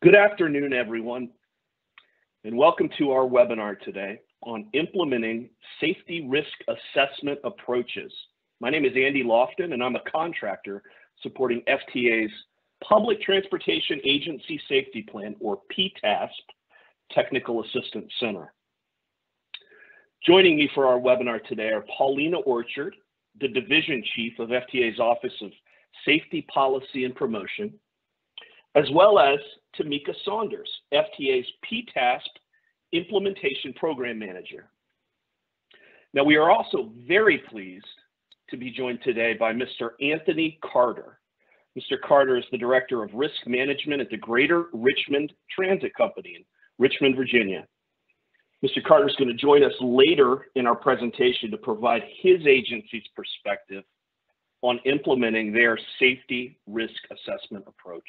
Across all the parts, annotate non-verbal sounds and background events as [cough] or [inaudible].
Good afternoon, everyone, and welcome to our webinar today on implementing safety risk assessment approaches. My name is Andy Lofton, and I'm a contractor supporting FTA's Public Transportation Agency Safety Plan, or PTASP, Technical Assistance Center. Joining me for our webinar today are Paulina Orchard, the Division Chief of FTA's Office of Safety Policy and Promotion, as well as Tamika Saunders, FTA's PTASP Implementation Program Manager. Now, we are also very pleased to be joined today by Mr. Anthony Carter. Mr. Carter is the Director of Risk Management at the Greater Richmond Transit Company in Richmond, Virginia. Mr. Carter is going to join us later in our presentation to provide his agency's perspective on implementing their safety risk assessment approach.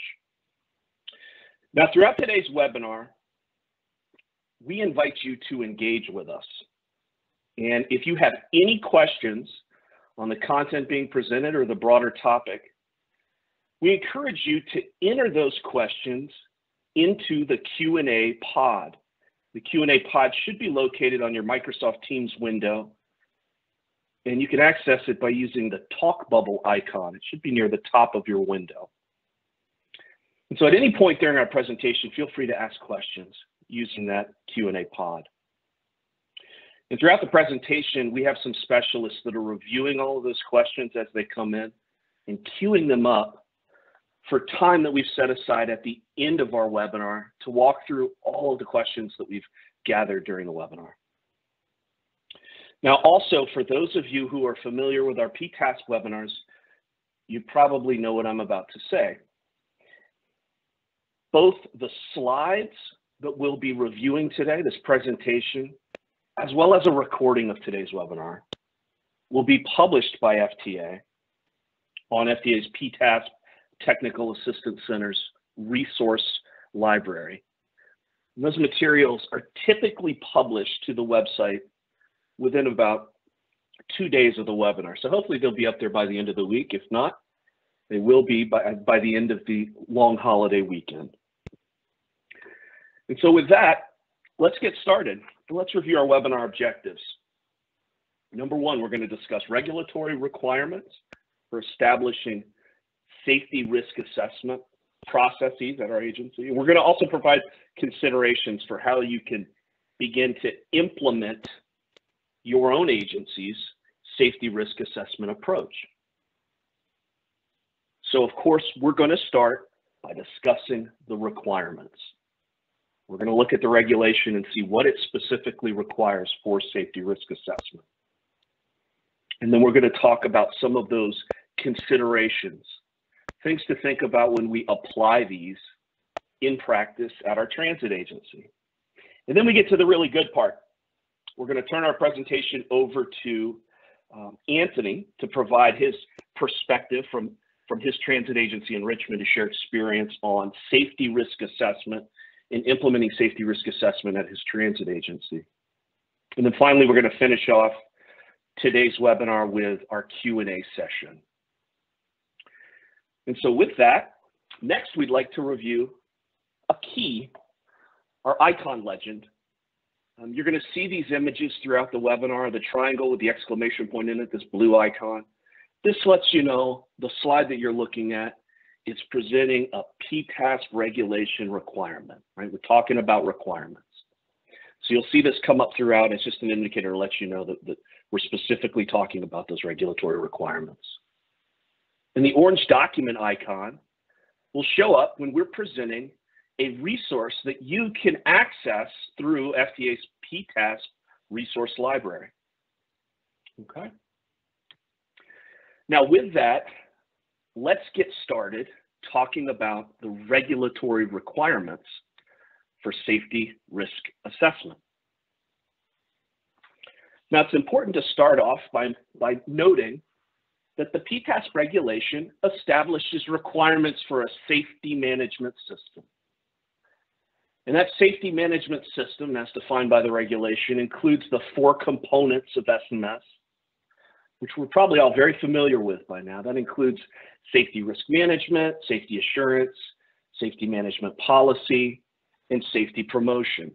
Now, throughout today's webinar, we invite you to engage with us. And if you have any questions on the content being presented or the broader topic, we encourage you to enter those questions into the Q&A pod. The Q&A pod should be located on your Microsoft Teams window, and you can access it by using the talk bubble icon. It should be near the top of your window. And so at any point during our presentation, feel free to ask questions using that Q&A pod. And throughout the presentation, we have some specialists that are reviewing all of those questions as they come in and queuing them up for time that we've set aside at the end of our webinar to walk through all of the questions that we've gathered during the webinar. Now, also, for those of you who are familiar with our PTASP webinars, you probably know what I'm about to say. Both the slides that we'll be reviewing today, this presentation, as well as a recording of today's webinar, will be published by FTA on FTA's PTASP Technical Assistance Center's resource library. And those materials are typically published to the website within about two days of the webinar. So hopefully they'll be up there by the end of the week. If not, they will be by, by the end of the long holiday weekend. And so with that, let's get started. Let's review our webinar objectives. Number one, we're going to discuss regulatory requirements for establishing safety risk assessment processes at our agency. And we're going to also provide considerations for how you can begin to implement your own agency's safety risk assessment approach. So of course, we're going to start by discussing the requirements. We're going to look at the regulation and see what it specifically requires for safety risk assessment. And then we're going to talk about some of those considerations things to think about when we apply these in practice at our transit agency. And then we get to the really good part. We're going to turn our presentation over to um, Anthony to provide his perspective from, from his transit agency in Richmond to share experience on safety risk assessment and implementing safety risk assessment at his transit agency. And then finally, we're going to finish off today's webinar with our Q&A session. And so with that, next we'd like to review a key, our icon legend. Um, you're going to see these images throughout the webinar, the triangle with the exclamation point in it, this blue icon. This lets you know the slide that you're looking at is presenting a PTASP regulation requirement, right? We're talking about requirements. So you'll see this come up throughout. It's just an indicator to let you know that, that we're specifically talking about those regulatory requirements. And the orange document icon will show up when we're presenting a resource that you can access through FTA's PTASP resource library. Okay. Now with that, let's get started talking about the regulatory requirements for safety risk assessment. Now it's important to start off by, by noting that the PTASP regulation establishes requirements for a safety management system. And that safety management system, as defined by the regulation, includes the four components of SMS, which we're probably all very familiar with by now. That includes safety risk management, safety assurance, safety management policy, and safety promotion.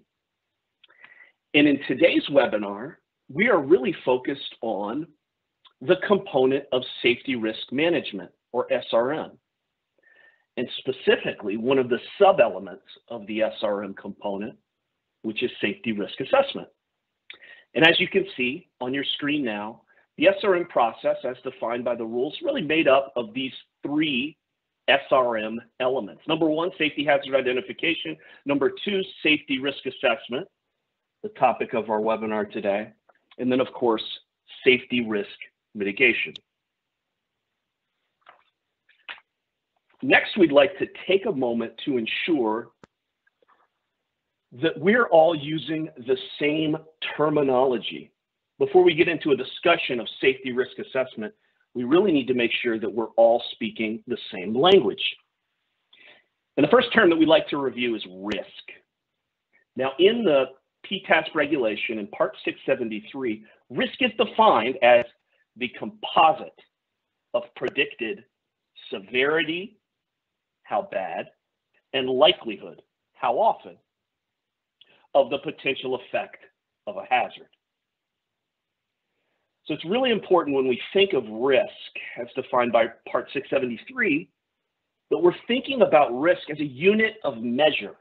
And in today's webinar, we are really focused on the component of safety risk management, or SRM. And specifically, one of the sub-elements of the SRM component, which is safety risk assessment. And as you can see on your screen now, the SRM process, as defined by the rules, really made up of these three SRM elements. Number one, safety hazard identification. Number two, safety risk assessment, the topic of our webinar today. And then, of course, safety risk mitigation. Next, we'd like to take a moment to ensure that we're all using the same terminology. Before we get into a discussion of safety risk assessment, we really need to make sure that we're all speaking the same language. And the first term that we like to review is risk. Now, in the PTASP regulation in Part 673, risk is defined as the composite of predicted severity, how bad, and likelihood, how often, of the potential effect of a hazard. So it's really important when we think of risk as defined by Part 673 that we're thinking about risk as a unit of measure.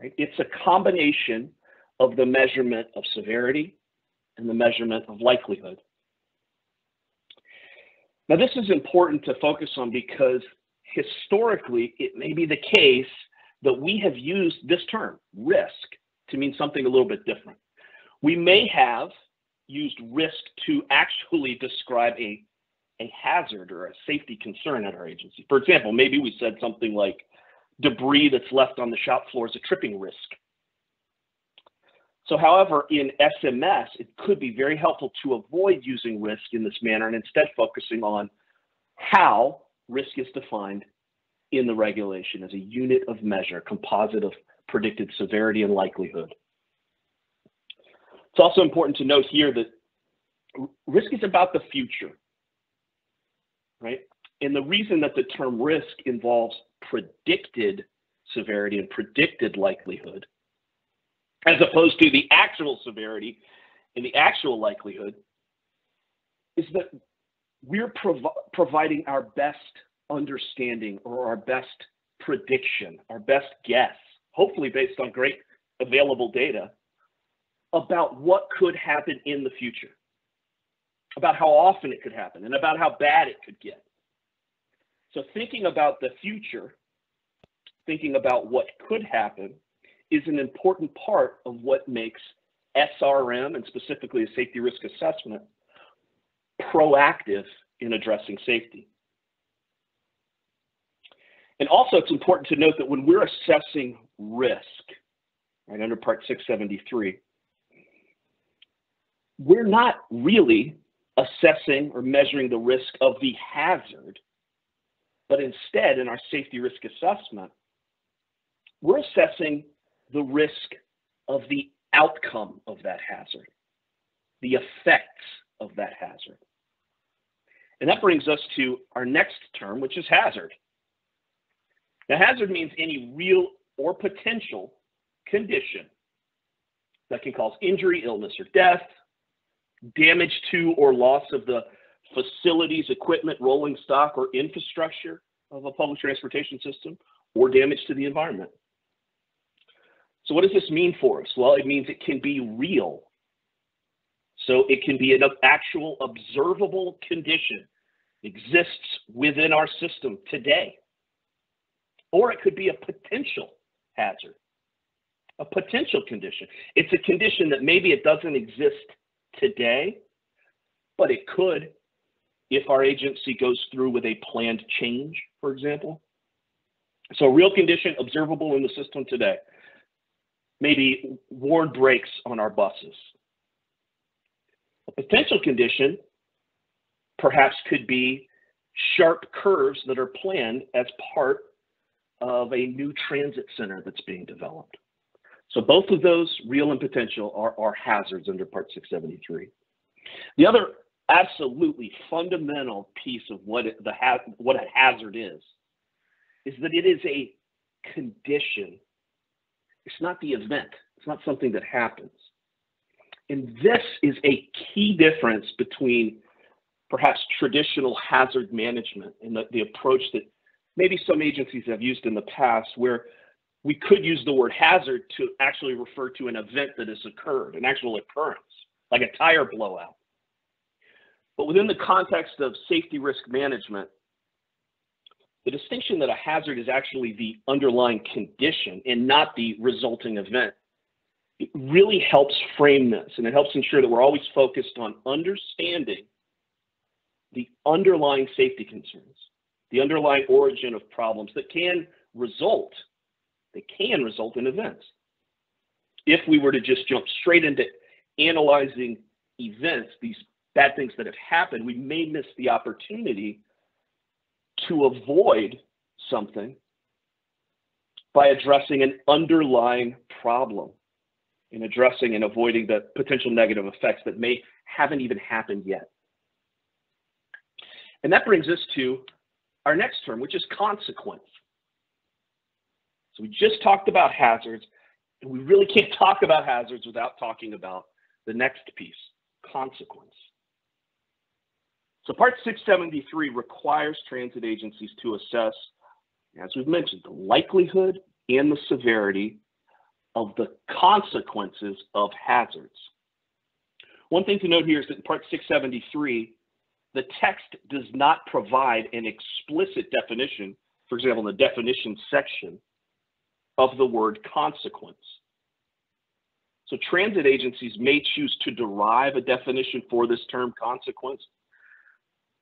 Right? It's a combination of the measurement of severity and the measurement of likelihood. Now, this is important to focus on because historically, it may be the case that we have used this term, risk, to mean something a little bit different. We may have used risk to actually [laughs] describe a, a hazard or a safety concern at our agency. For example, maybe we said something like debris that's left on the shop floor is a tripping risk. So however, in SMS, it could be very helpful to avoid using risk in this manner and instead focusing on how risk is defined in the regulation as a unit of measure, composite of predicted severity and likelihood. It's also important to note here that risk is about the future, right? And the reason that the term risk involves predicted severity and predicted likelihood, as opposed to the actual severity and the actual likelihood, is that we're prov providing our best understanding or our best prediction, our best guess, hopefully based on great available data about what could happen in the future, about how often it could happen, and about how bad it could get. So thinking about the future, thinking about what could happen, is an important part of what makes SRM, and specifically a safety risk assessment, proactive in addressing safety. And also, it's important to note that when we're assessing risk, right, under Part 673, we're not really assessing or measuring the risk of the hazard, but instead, in our safety risk assessment, we're assessing the risk of the outcome of that hazard, the effects of that hazard. And that brings us to our next term, which is hazard. Now, hazard means any real or potential condition that can cause injury, illness, or death, damage to or loss of the facilities, equipment, rolling stock, or infrastructure of a public transportation system, or damage to the environment. So what does this mean for us? Well, it means it can be real. So it can be an actual observable condition exists within our system today. Or it could be a potential hazard, a potential condition. It's a condition that maybe it doesn't exist today, but it could if our agency goes through with a planned change, for example. So real condition observable in the system today. Maybe worn brakes on our buses. A potential condition perhaps could be sharp curves that are planned as part of a new transit center that's being developed. So both of those, real and potential, are, are hazards under Part 673. The other absolutely fundamental piece of what the ha what a hazard is, is that it is a condition. It's not the event. It's not something that happens. And this is a key difference between perhaps traditional hazard management and the, the approach that maybe some agencies have used in the past, where we could use the word hazard to actually refer to an event that has occurred, an actual occurrence, like a tire blowout. But within the context of safety risk management, the distinction that a hazard is actually the underlying condition and not the resulting event it really helps frame this and it helps ensure that we're always focused on understanding the underlying safety concerns, the underlying origin of problems that can result, they can result in events. If we were to just jump straight into analyzing events, these bad things that have happened, we may miss the opportunity to avoid something by addressing an underlying problem in addressing and avoiding the potential negative effects that may haven't even happened yet. And that brings us to our next term, which is consequence. So we just talked about hazards, and we really can't [laughs] talk about hazards without talking about the next piece, consequence. So Part 673 requires transit agencies to assess, as we've mentioned, the likelihood and the severity of the consequences of hazards. One thing to note here is that in Part 673, the text does not provide an explicit definition, for example, in the definition section of the word consequence. So transit agencies may choose to derive a definition for this term consequence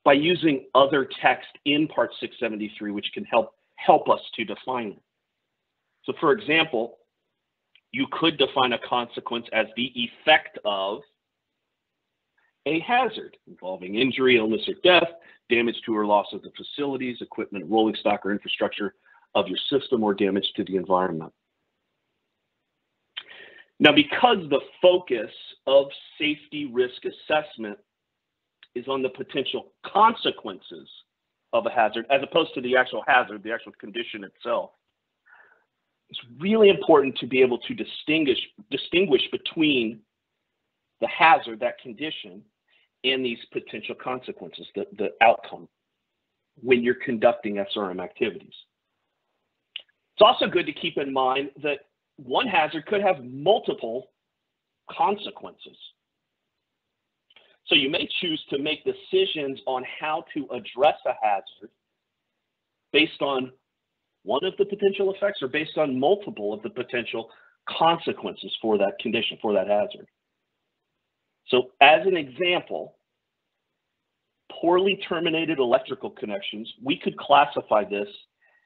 by using other text in Part 673, which can help help us to define it. So for example, you could define a consequence as the effect of a hazard involving injury, illness, or death, damage to or loss of the facilities, equipment, rolling stock, or infrastructure of your system, or damage to the environment. Now, because the focus of safety risk assessment is on the potential consequences of a hazard as opposed to the actual hazard, the actual condition itself. It's really important to be able to distinguish distinguish between the hazard, that condition, and these potential consequences, the, the outcome, when you're conducting SRM activities. It's also good to keep in mind that one hazard could have multiple consequences. So you may choose to make decisions on how to address a hazard based on one of the potential effects or based on multiple of the potential consequences for that condition, for that hazard. So as an example, poorly terminated electrical connections, we could classify this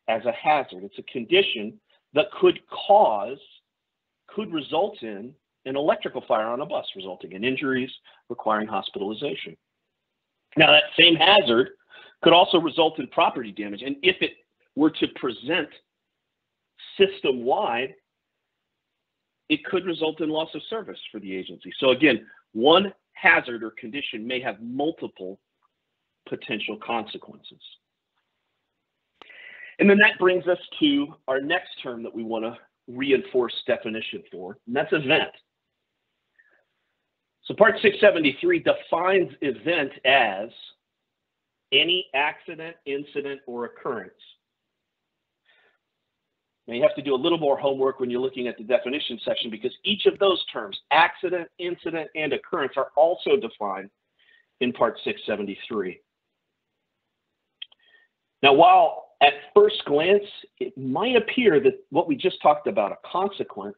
as a hazard. It's a condition that could cause, could result in an electrical fire on a bus, resulting in injuries requiring hospitalization. Now, that same hazard could also result in property damage. And if it were to present system wide, it could result in loss of service for the agency. So, again, one hazard or condition may have multiple potential consequences. And then that brings us to our next term that we want to reinforce definition for, and that's event. So part 673 defines event as any accident, incident, or occurrence. Now you have to do a little more homework when you're looking at the definition section because each of those terms, accident, incident, and occurrence, are also defined in part 673. Now, while at first glance, it might appear that what we just talked about, a consequence,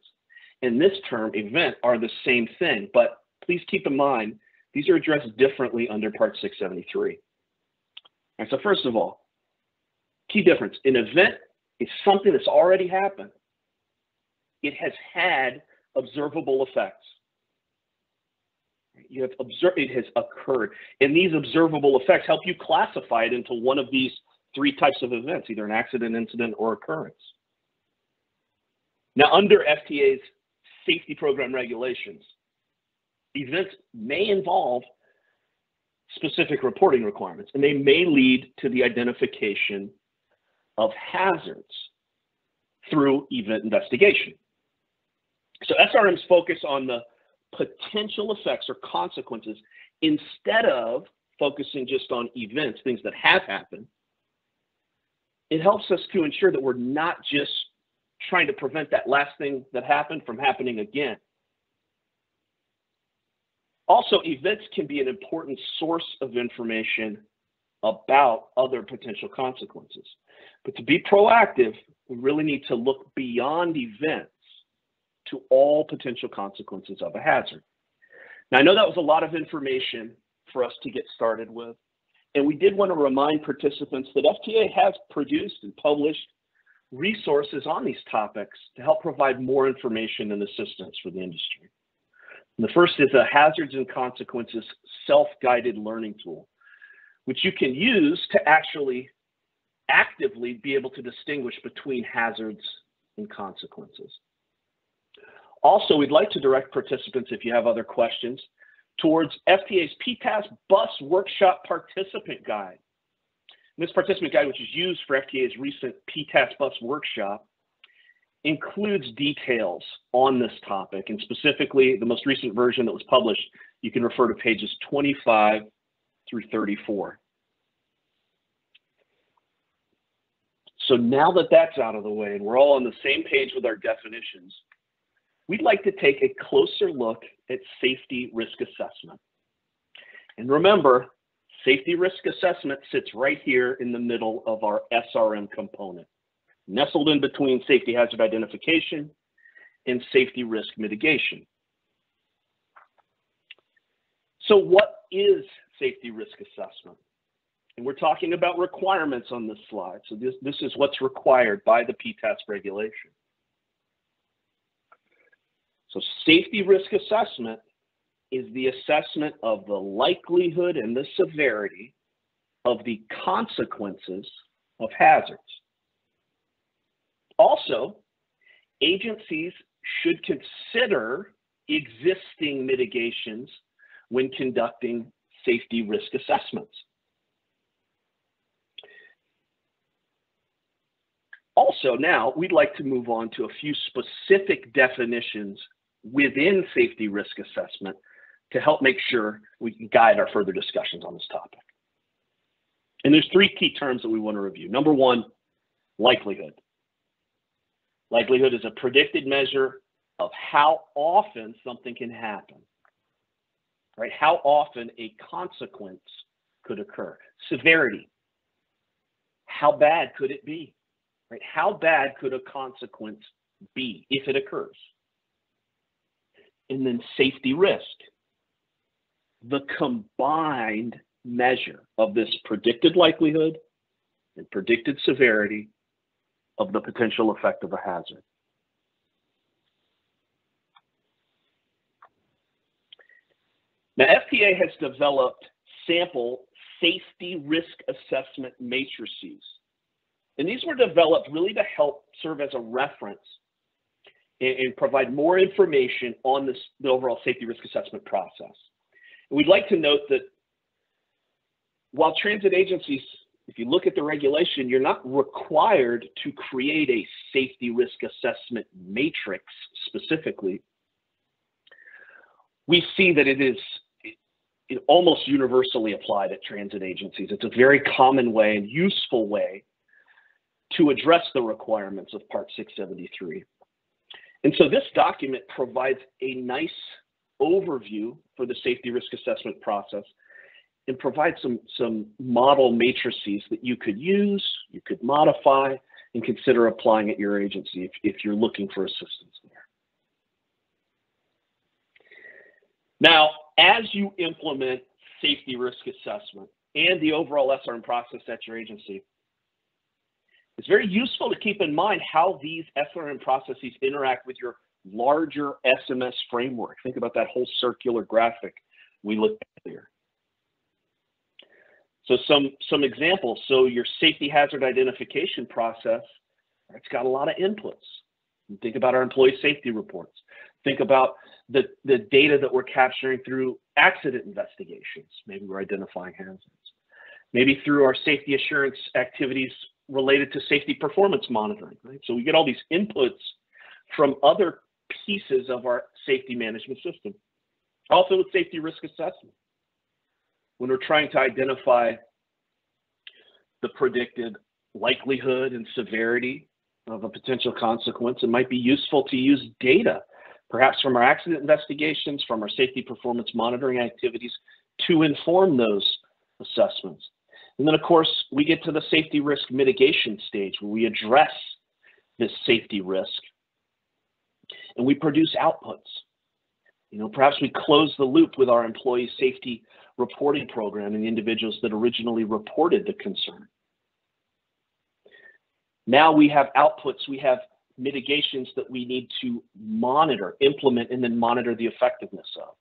and this term, event, are the same thing, but please keep in mind, these are addressed differently under Part 673. And so first of all, key difference, an event is something that's already happened. It has had observable effects. You have observed, it has occurred. And these observable effects help you classify it into one of these three types of events, either an accident, incident, or occurrence. Now, under FTA's safety program regulations, events may involve specific reporting requirements, and they may lead to the identification of hazards. through event investigation. So SRMs focus on the potential effects or consequences instead of focusing just on events, things that have happened. It helps us to ensure that we're not just trying to prevent that last thing that happened from happening again. Also, events can be an important source of information about other potential consequences. But to be proactive, we really need to look beyond events to all potential consequences of a hazard. Now, I know that was a lot of information for us to get started with, and we did want to remind participants that FTA has produced and published resources on these topics to help provide more information and assistance for the industry. And the first is a hazards and consequences self-guided learning tool, which you can use to actually actively be able to distinguish between hazards and consequences. Also, we'd like to direct participants, if you have other questions, towards FTA's PTASP Bus Workshop Participant Guide. This participant guide, which is used for FTA's recent PTASP Bus Workshop, includes details on this topic, and specifically the most recent version that was published, you can refer to pages 25 through 34. So now that that's out of the way and we're all on the same page with our definitions, we'd like to take a closer look at safety risk assessment. And remember, safety risk assessment sits right here in the middle of our SRM component, nestled in between safety hazard identification and safety risk mitigation. So what is safety risk assessment? And we're talking about requirements on this slide. So this, this is what's required by the PTASP regulation. So safety risk assessment is the assessment of the likelihood and the severity of the consequences of hazards. Also, agencies should consider existing mitigations when conducting safety risk assessments. Also, now we'd like to move on to a few specific definitions within safety risk assessment to help make sure we can guide our further discussions on this topic. And there's three key terms that we want to review. Number one, likelihood. Likelihood is a predicted measure of how often something can happen, right? How often a consequence could occur. Severity. How bad could it be, right? How bad could a consequence be if it occurs? And then safety risk. The combined measure of this predicted likelihood and predicted severity of the potential effect of a hazard. Now, FTA has developed sample safety risk assessment matrices. And these were developed really to help serve as a reference and, and provide more information on this, the overall safety risk assessment process. And we'd like to note that while transit agencies, if you look at the regulation, you're not required to create a safety risk assessment matrix specifically. We see that it is it almost universally applied at transit agencies. It's a very common way and useful way to address the requirements of Part 673. And so this document provides a nice overview for the safety risk assessment process and provides some, some model matrices that you could use, you could modify, and consider applying at your agency if, if you're looking for assistance there. Now, as you implement safety risk assessment and the overall SRM process at your agency, it's very useful to keep in mind how these SRM processes interact with your larger SMS framework. Think about that whole circular graphic we looked at here. So some, some examples. So your safety hazard identification process, it's got a lot of inputs. Think about our employee safety reports. Think about the, the data that we're capturing through accident investigations. Maybe we're identifying hazards. Maybe through our safety assurance activities related to safety performance monitoring, right? So we get all these inputs from other pieces of our safety management system. Also with safety risk assessment. When we're trying to identify the predicted likelihood and severity of a potential consequence, it might be useful to use data, perhaps from our accident investigations, from our safety performance monitoring activities, to inform those assessments. And then, of course, we get to the safety risk mitigation stage where we address this safety risk and we produce outputs. You know, perhaps we close the loop with our employee safety reporting program and the individuals that originally reported the concern. Now we have outputs, we have mitigations that we need to monitor, implement, and then monitor the effectiveness of.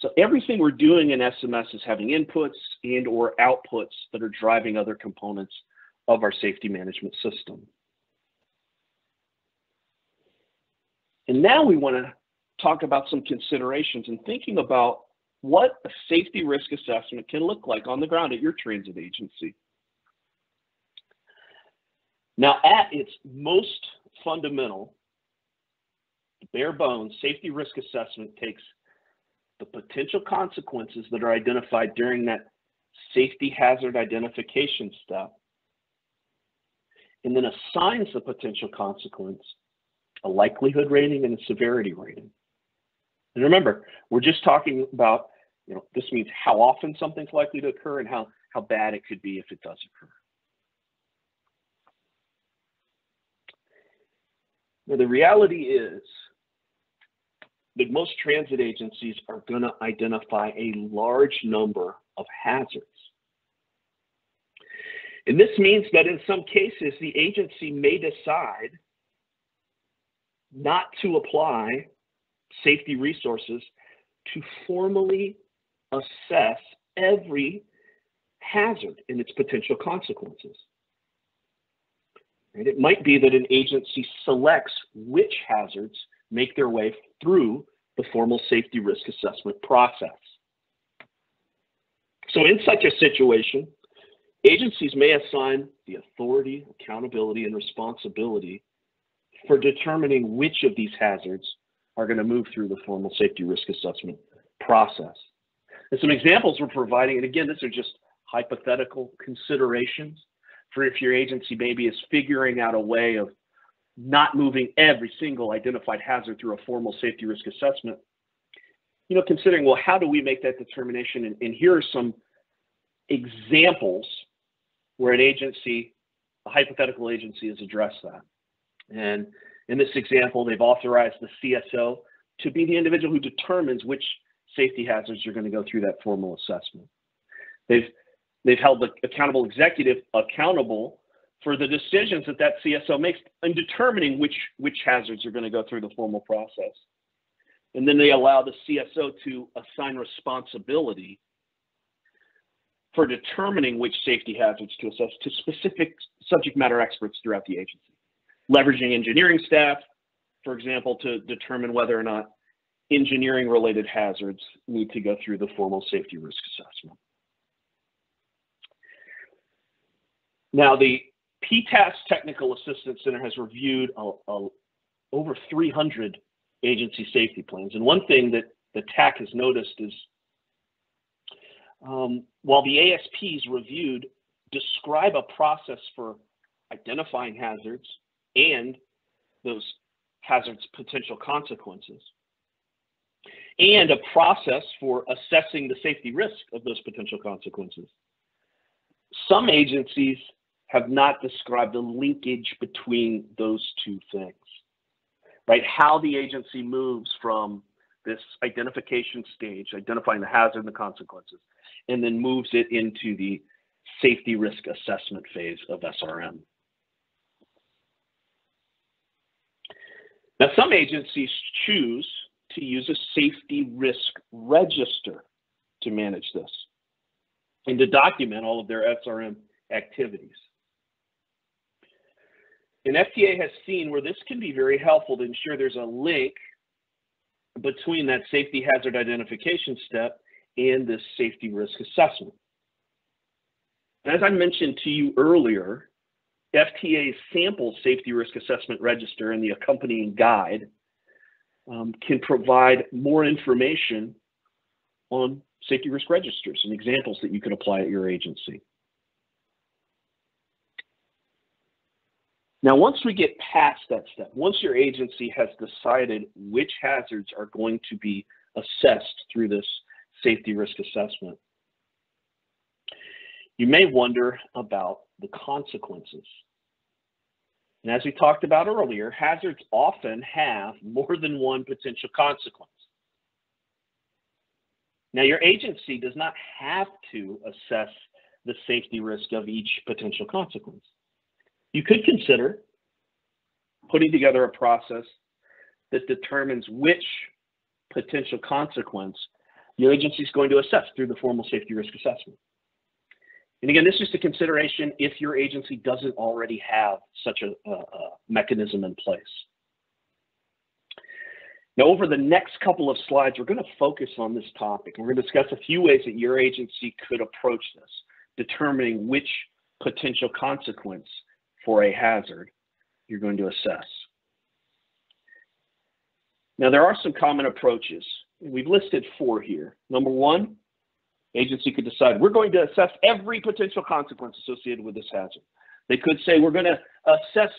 So everything we're doing in SMS is having inputs and or outputs that are driving other components of our safety management system. And now we want to talk about some considerations and thinking about what a safety risk assessment can look like on the ground at your transit agency. Now, at its most fundamental, bare bones, safety risk assessment takes the potential consequences that are identified during that safety hazard identification step and then assigns the potential consequence a likelihood rating and a severity rating. And remember, we're just talking about, you know, this means how often something's likely to occur and how, how bad it could be if it does occur. Now, the reality is that most transit agencies are going to identify a large number of hazards. And this means that in some cases, the agency may decide not to apply safety resources to formally assess every hazard and its potential consequences. And it might be that an agency selects which hazards make their way through the formal safety risk assessment process. So in such a situation, agencies may assign the authority, accountability, and responsibility for determining which of these hazards are going to move through the formal safety risk assessment process. And some examples we're providing, and again, these are just hypothetical considerations for if your agency maybe is figuring out a way of not moving every single identified hazard through a formal safety risk assessment. You know, considering, well, how do we make that determination? And, and here are some examples where an agency, a hypothetical agency, has addressed that. And in this example, they've authorized the CSO to be the individual who determines which safety hazards are going to go through that formal assessment. They've they've held the accountable executive accountable for the decisions that that CSO makes in determining which which hazards are going to go through the formal process. And then they allow the CSO to assign responsibility for determining which safety hazards to assess to specific subject matter experts throughout the agency leveraging engineering staff, for example, to determine whether or not engineering related hazards need to go through the formal safety risk assessment. Now, the PTASP Technical Assistance Center has reviewed a, a, over 300 agency safety plans. And one thing that the TAC has noticed is um, while the ASPs reviewed describe a process for identifying hazards, and those hazards potential consequences and a process for assessing the safety risk of those potential consequences. Some agencies have not described the linkage between those two things, right? How the agency moves from this identification stage, identifying the hazard and the consequences, and then moves it into the safety risk assessment phase of SRM. Now, some agencies choose to use a safety risk register to manage this and to document all of their SRM activities. And FTA has seen where this can be very helpful to ensure there's a link between that safety hazard identification step and this safety risk assessment. As I mentioned to you earlier, FTA's sample safety risk assessment register and the accompanying guide um, can provide more information on safety risk registers and examples that you can apply at your agency. Now, once we get past that step, once your agency has decided which hazards are going to be assessed through this safety risk assessment, you may wonder about the consequences. And as we talked about earlier, hazards often have more than one potential consequence. Now, your agency does not have to assess the safety risk of each potential consequence. You could consider putting together a process that determines which potential consequence your agency is going to assess through the formal safety risk assessment. And again, this is just a consideration if your agency doesn't already have such a, a, a mechanism in place. Now, over the next couple of slides, we're going to focus on this topic. We're going to discuss a few ways that your agency could approach this, determining which potential consequence for a hazard you're going to assess. Now, there are some common approaches. We've listed four here. Number one, agency could decide we're going to assess every potential consequence associated with this hazard. They could say we're going to assess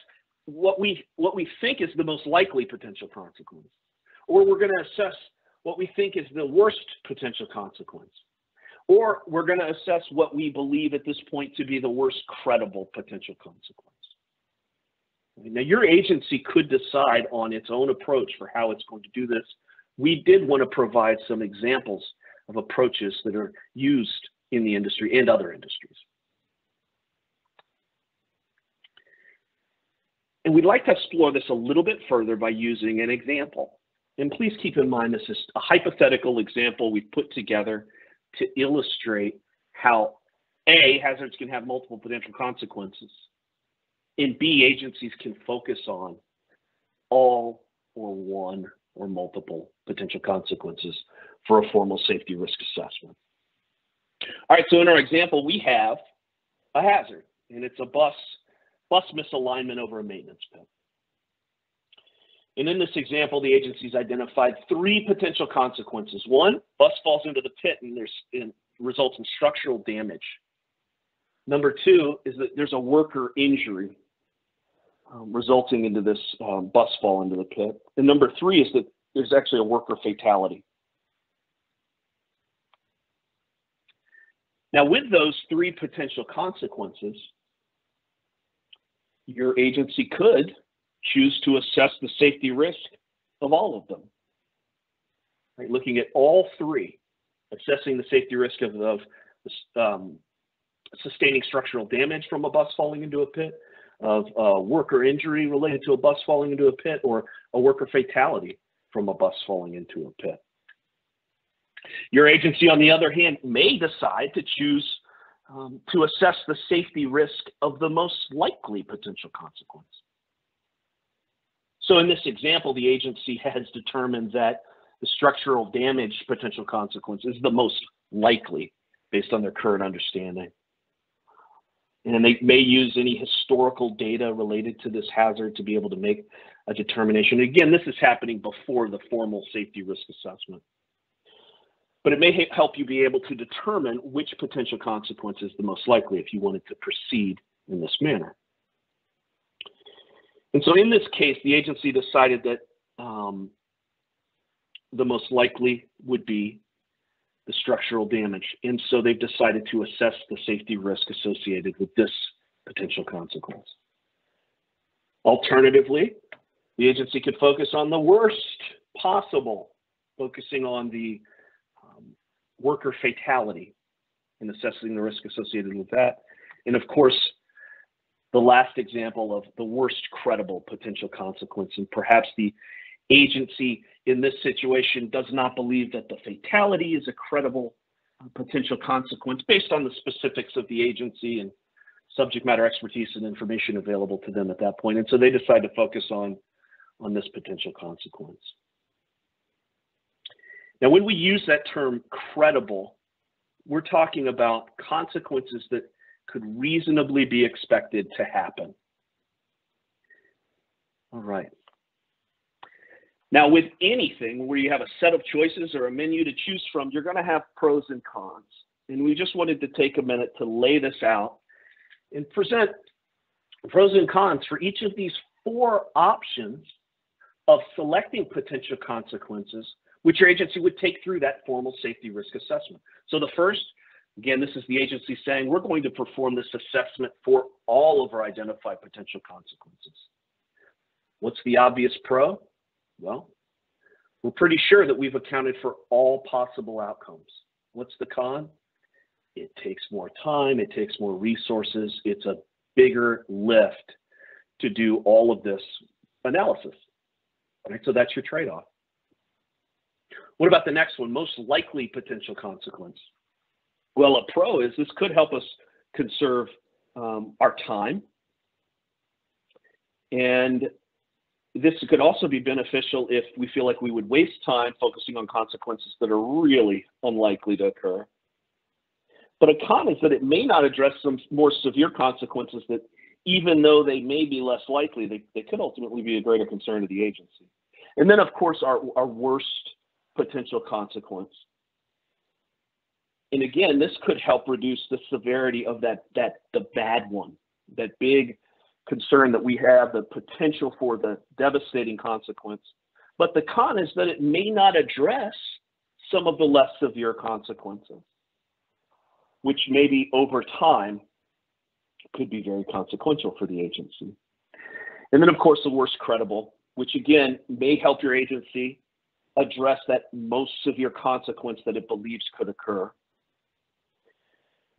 what we what we think is the most likely potential consequence, or we're going to assess what we think is the worst potential consequence, or we're going to assess what we believe at this point to be the worst credible potential consequence. Now, your agency could decide on its own approach for how it's going to do this. We did want to provide some examples of approaches that are used in the industry and other industries. And we'd like to explore this a little bit further by using an example. And please keep in mind this is a hypothetical example we've put together to illustrate how A, hazards can have multiple potential consequences, and B, agencies can focus on all or one or multiple potential consequences for a formal safety risk assessment. All right, so in our example, we have a hazard, and it's a bus, bus misalignment over a maintenance pit. And in this example, the agency's identified three potential consequences. One, bus falls into the pit and there's and results in structural damage. Number two is that there's a worker injury um, resulting into this um, bus fall into the pit. And number three is that there's actually a worker fatality. Now, with those three potential consequences, your agency could choose to assess the safety risk of all of them. Right, looking at all three, assessing the safety risk of, of um, sustaining structural damage from a bus falling into a pit, of worker injury related to a bus falling into a pit, or a worker fatality from a bus falling into a pit. Your agency, on the other hand, may decide to choose um, to assess the safety risk of the most likely potential consequence. So in this example, the agency [laughs] has determined that the structural damage potential consequence is the most likely based on their current understanding. And they may use any historical data related to this hazard to be able to make a determination. Again, this is happening before the formal safety risk assessment. But it may help you be able to determine which potential consequence is the most likely if you wanted to proceed in this manner. And so in this case, the agency decided that um, the most likely would be the structural damage. And so they've decided to assess the safety risk associated with this potential consequence. Alternatively, the agency could focus on the worst possible, focusing on the um, worker fatality and assessing the risk associated with that. And of course, the last example of the worst credible potential consequence, and perhaps the agency in this situation does not believe that the fatality is a credible uh, potential consequence based on the specifics of the agency and subject matter expertise and information available to them at that point. And so they decide to focus on on this potential consequence. Now, when we use that term credible, we're talking about consequences that could reasonably be expected to happen. All right. Now, with anything where you have a set of choices or a menu to choose from, you're going to have pros and cons. And we just wanted to take a minute to lay this out and present pros and cons for each of these four options of selecting potential consequences, which your agency would take through that formal safety risk assessment. So the first, again, this is the agency saying we're going to perform this assessment for all of our identified potential consequences. What's the obvious pro? Well, we're pretty sure that we've accounted for all possible outcomes. What's the con? It takes more time, it takes more resources, it's a bigger lift to do all of this analysis. Right? So that's your trade-off. What about the next one? Most likely potential consequence. Well, a pro is this could help us conserve um, our time. And this could also be beneficial if we feel like we would waste time focusing on consequences that are really unlikely to occur. But a con is that it may not address some more severe consequences that, even though they may be less likely, they, they could ultimately be a greater concern to the agency. And then, of course, our, our worst potential consequence. And again, this could help reduce the severity of that, that the bad one, that big concern that we have, the potential for the devastating consequence. But the con is that it may not address some of the less severe consequences, which maybe over time could be very consequential for the agency. And then, of course, the worst credible, which again may help your agency address that most severe consequence that it believes could occur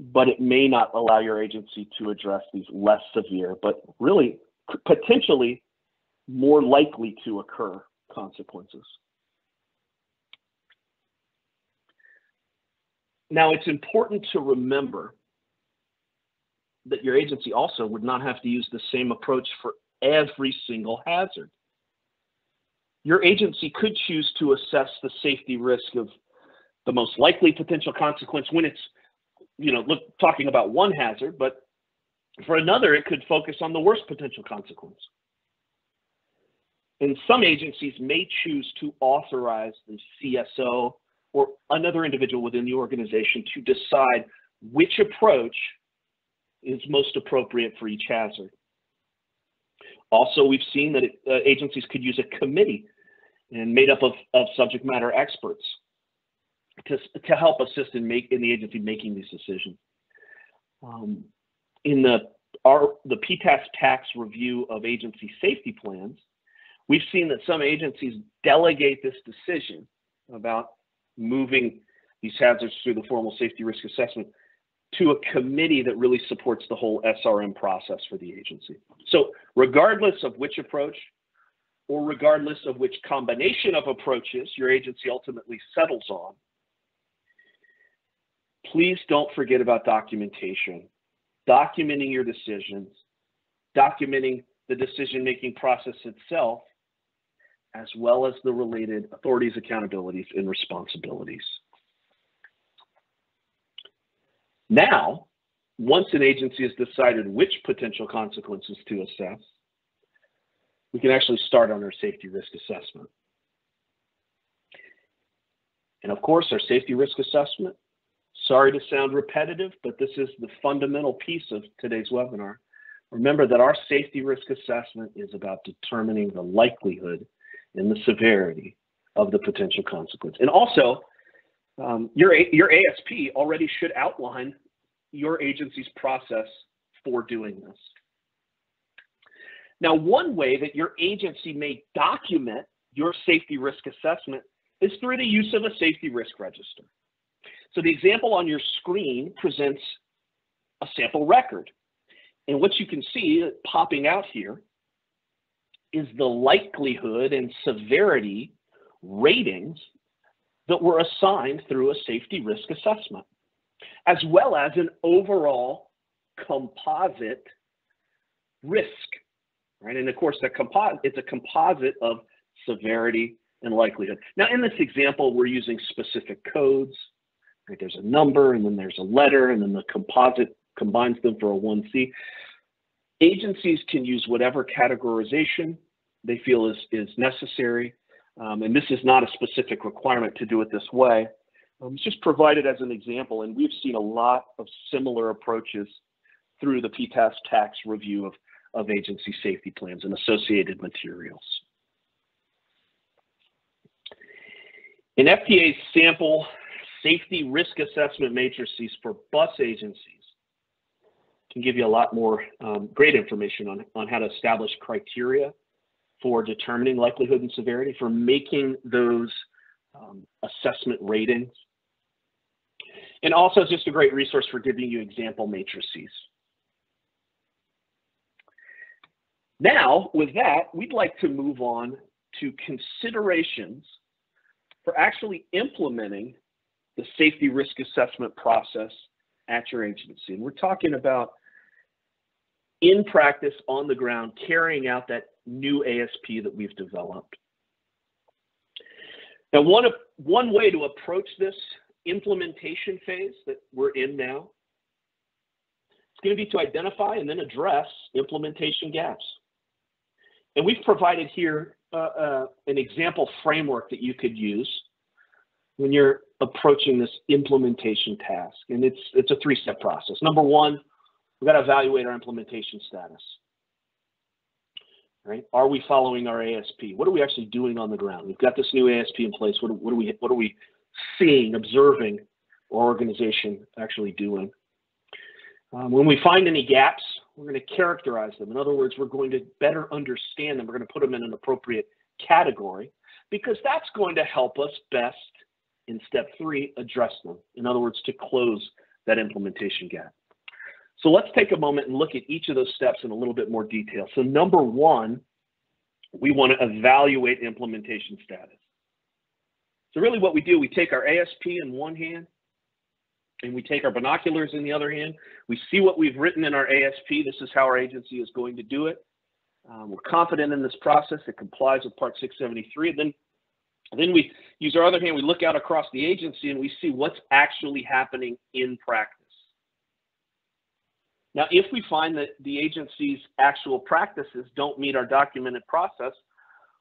but it may not allow your agency to address these less severe, but really potentially more likely to occur consequences. Now, it's important to remember that your agency also would not have to use the same approach for every single hazard. Your agency could choose to assess the safety risk of the most likely potential consequence when it's you know, look, talking about one hazard, but for another, it could focus on the worst potential consequence. And some agencies may choose to authorize the CSO or another individual within the organization to decide which approach is most appropriate for each hazard. Also, we've seen that it, uh, agencies could use a committee and made up of, of subject matter experts to, to help assist in make in the agency making these decisions. Um, in the our the PTASP TAC review of agency safety plans, we've seen that some agencies delegate this decision about moving these hazards through the formal safety risk assessment to a committee that really supports the whole SRM process for the agency. So regardless of which approach or regardless of which combination of approaches your agency ultimately settles on, please don't forget about documentation. Documenting your decisions, documenting the decision-making process itself, as well as the related authorities, accountabilities, and responsibilities. Now, once an agency has decided which potential consequences to assess, we can actually start on our safety risk assessment. And of course, our safety risk assessment Sorry to sound repetitive, but this is the fundamental piece of today's webinar. Remember that our safety risk assessment is about determining the likelihood and the severity of the potential consequence. And also, um, your, your ASP already should outline your agency's process for doing this. Now, one way that your agency may document your safety risk assessment is through the use of a safety risk register. So the example on your screen presents a sample record. And what you can see popping out here is the likelihood and severity ratings that were assigned through a safety risk assessment, as well as an overall composite risk, right? And of course, the it's a composite of severity and likelihood. Now, in this example, we're using specific codes, There's a number and then there's a letter and then the composite combines them for a 1C. Agencies can use whatever categorization they feel is, is necessary. Um, and this is not a specific requirement to do it this way. Um, it's just provided as an example, and we've seen a lot of similar approaches through the PTASP TAC review of, of agency safety plans and associated materials. In FTA's sample safety risk assessment matrices for bus agencies can give you a lot more um, great information on, on how to establish criteria for determining likelihood and severity, for making those um, assessment ratings. And also just a great resource for giving you example matrices. Now, with that, we'd like to move on to considerations for actually implementing the safety risk assessment process at your agency. And we're talking about in practice on the ground, carrying out that new ASP that we've developed. Now, one, of, one way to approach this implementation phase that we're in now is going to be to identify and then address implementation gaps. And we've provided here uh, uh, an example framework that you could use when you're approaching this implementation task. And it's, it's a three-step process. Number one, we've got to evaluate our implementation status. Right? Are we following our ASP? What are we actually doing on the ground? We've got this new ASP in place. What, what are we what are we seeing, observing our organization actually doing? Um, when we find any gaps, we're going to characterize them. In other words, we're going to better understand them. We're going to put them in an appropriate category because that's going to help us best in step three, address them. In other words, to close that implementation gap. So let's take a moment and look at each of those steps in a little bit more detail. So number one, we want to evaluate implementation status. So really what we do, we take our ASP in one hand and we take our binoculars in the other hand. We see what we've written in our ASP. This is how our agency is going to do it. Um, we're confident in this process. It complies with Part 673. And then then we use our other hand, we look out across the agency and we see what's actually happening in practice. Now, if we find that the agency's actual practices don't meet our documented process,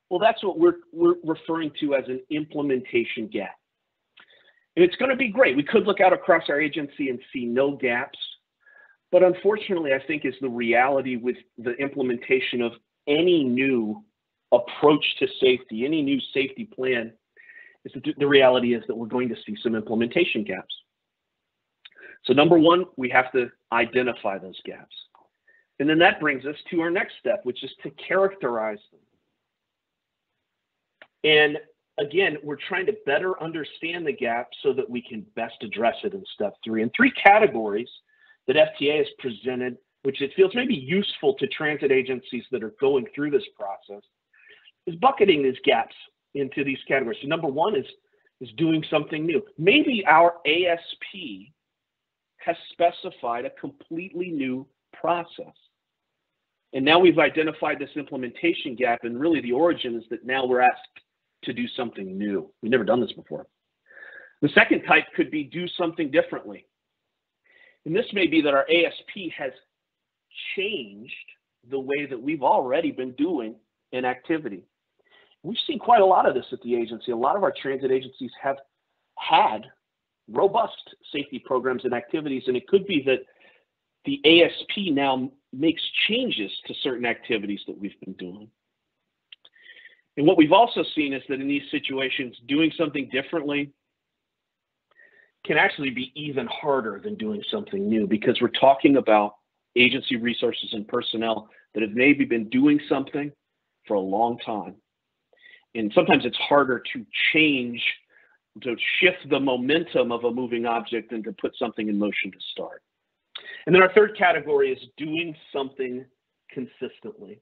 well, that's what we're, we're referring to as an implementation gap. And it's going to be great. We could look out across our agency and see no gaps. But unfortunately, I think is the reality with the implementation of any new approach to safety, any new safety plan, is that the reality is that we're going to see some implementation gaps. So number one, we have to identify those gaps. And then that brings us to our next step, which is to characterize them. And again, we're trying to better understand the gap so that we can best address it in step three. And three categories that FTA has presented, which it feels maybe useful to transit agencies that are going through this process, is bucketing these gaps into these categories. So number one is, is doing something new. Maybe our ASP has specified a completely new process. And now we've identified this implementation gap, and really the origin is that now we're asked to do something new. We've never done this before. The second type could be do something differently. And this may be that our ASP has changed the way that we've already been doing an activity. We've seen quite a lot of this at the agency. A lot of our transit agencies have had robust safety programs and activities, and it could be that the ASP now makes changes to certain activities that we've been doing. And what we've also seen is that in these situations, doing something differently can actually be even harder than doing something new because we're talking about agency resources and personnel that have maybe been doing something for a long time and sometimes it's harder to change to shift the momentum of a moving object and to put something in motion to start. And then our third category is doing something consistently.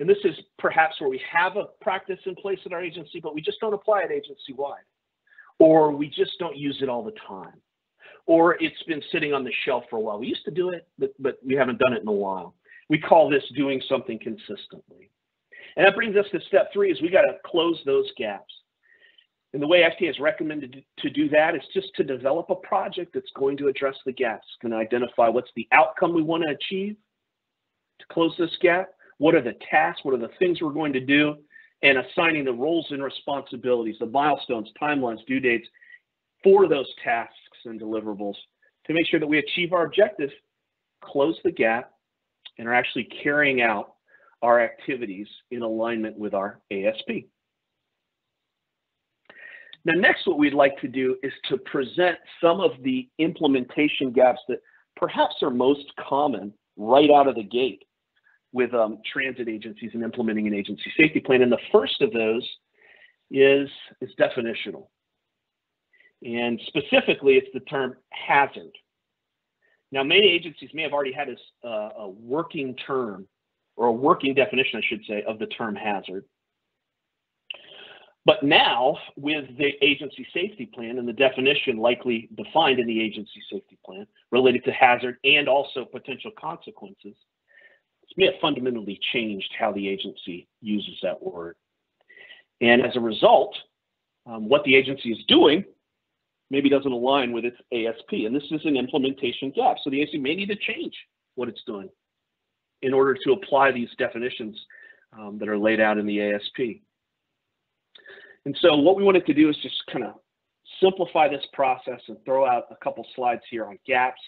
And this is perhaps where we have a practice in place at our agency, but we just don't apply it agency wide. Or we just don't use it all the time. Or it's been sitting on the shelf for a while. We used to do it, but, but we haven't done it in a while. We call this doing something consistently. And that brings us to step three is we got to close those gaps. And the way FTA has recommended to do that is just to develop a project that's going to address the gaps, going to identify what's the outcome we want to achieve to close this gap, what are the tasks, what are the things we're going to do, and assigning the roles and responsibilities, the milestones, timelines, due dates for those tasks and deliverables to make sure that we achieve our objective, close the gap, and are actually carrying out our activities in alignment with our ASP. Now, next, what we'd like to do is to present some of the implementation gaps that perhaps are most common right out of the gate with um, transit agencies and implementing an agency safety plan. And the first of those is, is definitional. And specifically, it's the term hazard. Now, many agencies may have already had a, uh, a working term or a working definition, I should say, of the term hazard. But now, with the agency safety plan and the definition likely defined in the agency safety plan related to hazard and also potential consequences, may have fundamentally changed how the agency uses that word. And as a result, um, what the agency is doing maybe doesn't align with its ASP. And this is an implementation gap. So the agency may need to change what it's doing in order to apply these definitions um, that are laid out in the ASP. And so what we wanted to do is just kind of simplify this process and throw out a couple slides here on gaps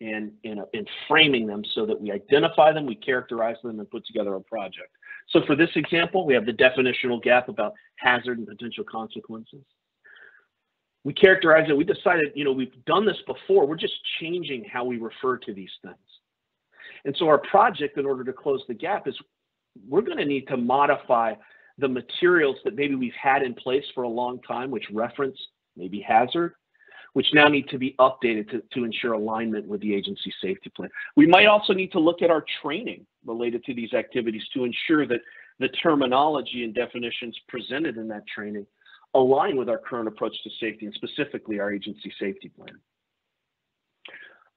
and in, in framing them so that we identify them, we characterize them, and put together a project. So for this example, we have the definitional gap about hazard and potential consequences. We characterize it, we decided, you know, we've done this before, we're just changing how we refer to these things. And so our project, in order to close the gap, is we're going to need to modify the materials that maybe we've had in place for a long time, which reference maybe hazard, which now need to be updated to, to ensure alignment with the agency safety plan. We might also need to look at our training related to these activities to ensure that the terminology and definitions presented in that training align with our current approach to safety and specifically our agency safety plan.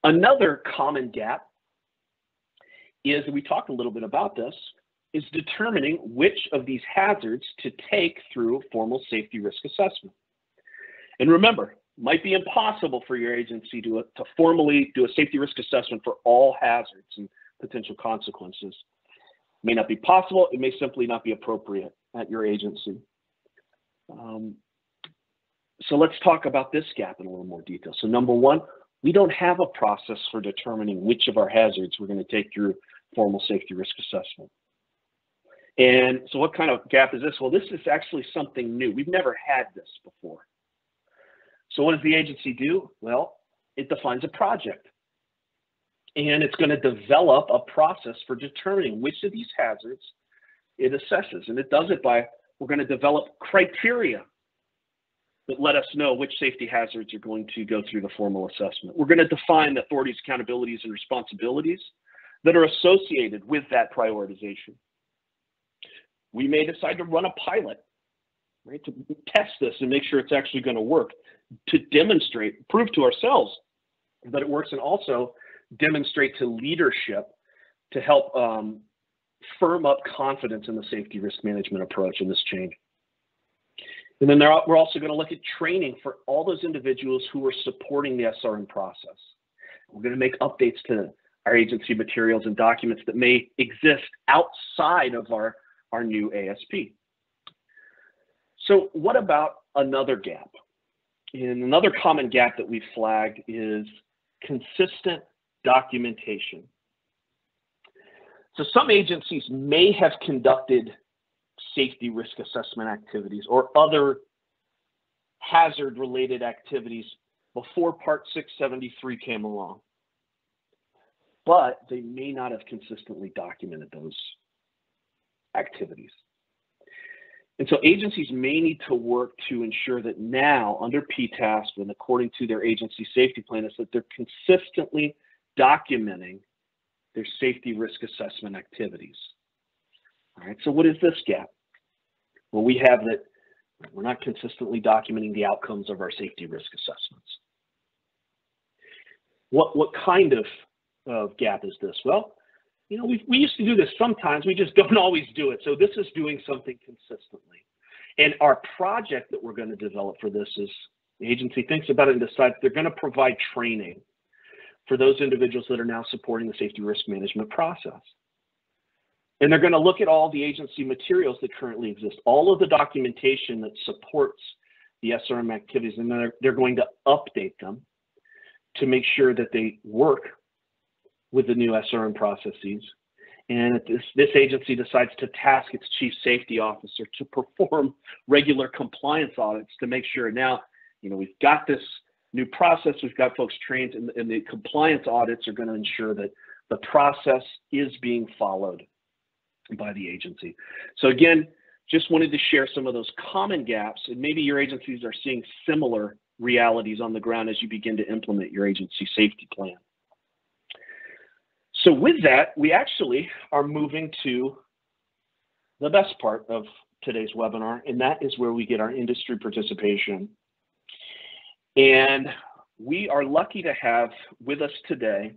Another common gap is, we talked a little bit about this, is determining which of these hazards to take through formal safety risk assessment. And remember, might be impossible for your agency to, to formally do a safety risk assessment for all hazards and potential consequences. It may not be possible, it may simply not be appropriate at your agency. Um, so let's talk about this gap in a little more detail. So number one, we don't have a process for determining which of our hazards we're going to take through formal safety risk assessment. And so what kind of gap is this? Well, this is actually something new. We've never had this before. So what does the agency do? Well, it defines a project. And it's going to develop a process for determining which of these hazards it assesses. And it does it by, we're going to develop criteria that let us know which safety hazards are going to go through the formal assessment. We're going to define the authorities, accountabilities, and responsibilities that are associated with that prioritization. We may decide to run a pilot, right, to test this and make sure it's actually going to work, to demonstrate, prove to ourselves that it works, and also demonstrate to leadership to help um, firm up confidence in the safety risk management approach in this change. And then we're also going to look at training for all those individuals who are supporting the SRM process. We're going to make updates to our agency materials and documents that may exist outside of our our new ASP. So what about another gap? And another common gap that we flagged is consistent documentation. So some agencies may have conducted safety risk assessment activities or other hazard related activities before Part 673 came along. But they may not have consistently documented those activities. And so agencies may need to work to ensure that now under PTASP and according to their agency safety plan is that they're consistently documenting their safety risk assessment activities. All right, so what is this gap? Well, we have that we're not consistently documenting the outcomes of our safety risk assessments. What, what kind of, of gap is this? Well, you know, we, we used to do this sometimes, we just [laughs] don't always do it. So this is doing something consistently. And our project that we're going to develop for this is the agency thinks about it and decides they're going to provide training for those individuals that are now supporting the safety risk management process. And they're going to look at all the agency materials that currently exist, all of the documentation that supports the SRM activities, and they're, they're going to update them to make sure that they work with the new SRM processes. And this, this agency decides to task its chief safety officer to perform [laughs] regular compliance audits to make sure now, you know, we've got this new process, we've got folks trained, and, and the compliance audits are going to ensure that the process is being followed by the agency. So again, just wanted to share some of those common gaps, and maybe your agencies are seeing similar realities on the ground as you begin to implement your agency safety plan. So with that, we actually are moving to the best part of today's webinar, and that is where we get our industry participation. And we are lucky to have with us today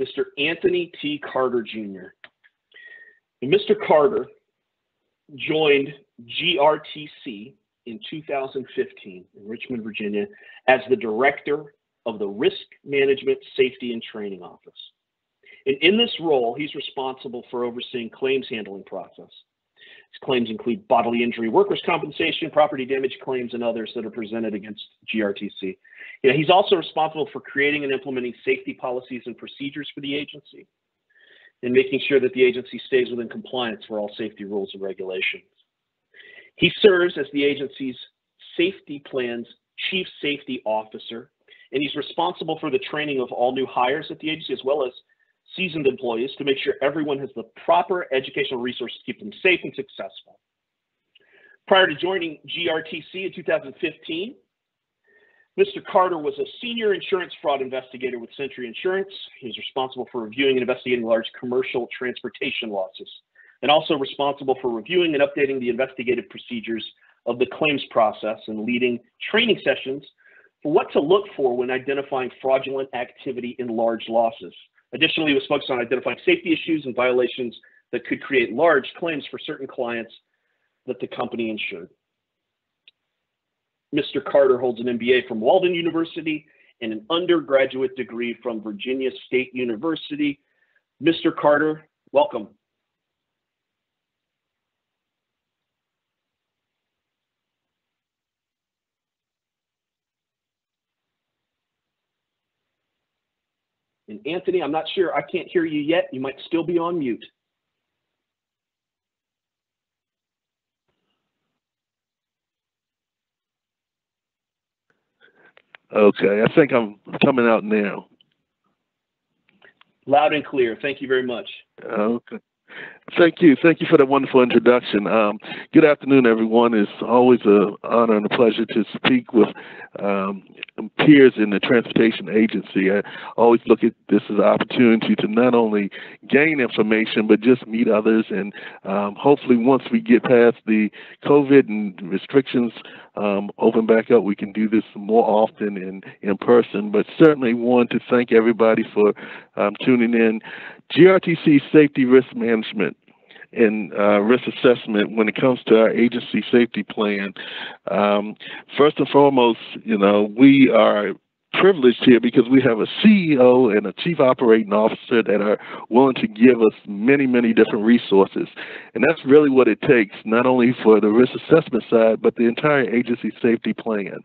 Mr. Anthony T. Carter Jr. Mr. Carter joined GRTC in 2015 in Richmond, Virginia, as the director of the Risk Management Safety and Training Office. And in this role, he's responsible for overseeing claims handling process. His claims include bodily injury, workers' compensation, property damage claims, and others that are presented against GRTC. You know, he's also responsible for creating and implementing safety policies and procedures for the agency and making sure that the agency stays within compliance for all safety rules and regulations. He serves as the agency's safety plan's chief safety officer, and he's responsible for the training of all new hires at the agency as well as seasoned employees to make sure everyone has the proper educational resources to keep them safe and successful. Prior to joining GRTC in 2015, Mr. Carter was a senior insurance fraud investigator with Century Insurance. He was responsible for reviewing and investigating large commercial transportation losses, and also responsible for reviewing and updating the investigative procedures of the claims process and leading training sessions for what to look for when identifying fraudulent activity in large losses. Additionally, he was focused on identifying safety issues and violations that could create large claims for certain clients that the company insured. Mr. Carter holds an MBA from Walden University and an undergraduate degree from Virginia State University. Mr. Carter, welcome. And Anthony, I'm not sure, I can't hear you yet. You might still be on mute. Okay, I think I'm coming out now. Loud and clear. Thank you very much. Okay. Thank you. Thank you for that wonderful introduction. Um, good afternoon, everyone. It's always an honor and a pleasure to speak with um, peers in the transportation agency. I always look at this as an opportunity to not only gain information, but just meet others. And um, hopefully, once we get past the COVID and restrictions um, open back up, we can do this more often in, in person. But certainly want to thank everybody for um, tuning in. GRTC Safety Risk Management and uh, risk assessment when it comes to our agency safety plan. Um, first and foremost, you know, we are privileged here because we have a CEO and a chief operating officer that are willing to give us many, many different resources. And that's really what it takes, not only for the risk assessment side, but the entire agency safety plan.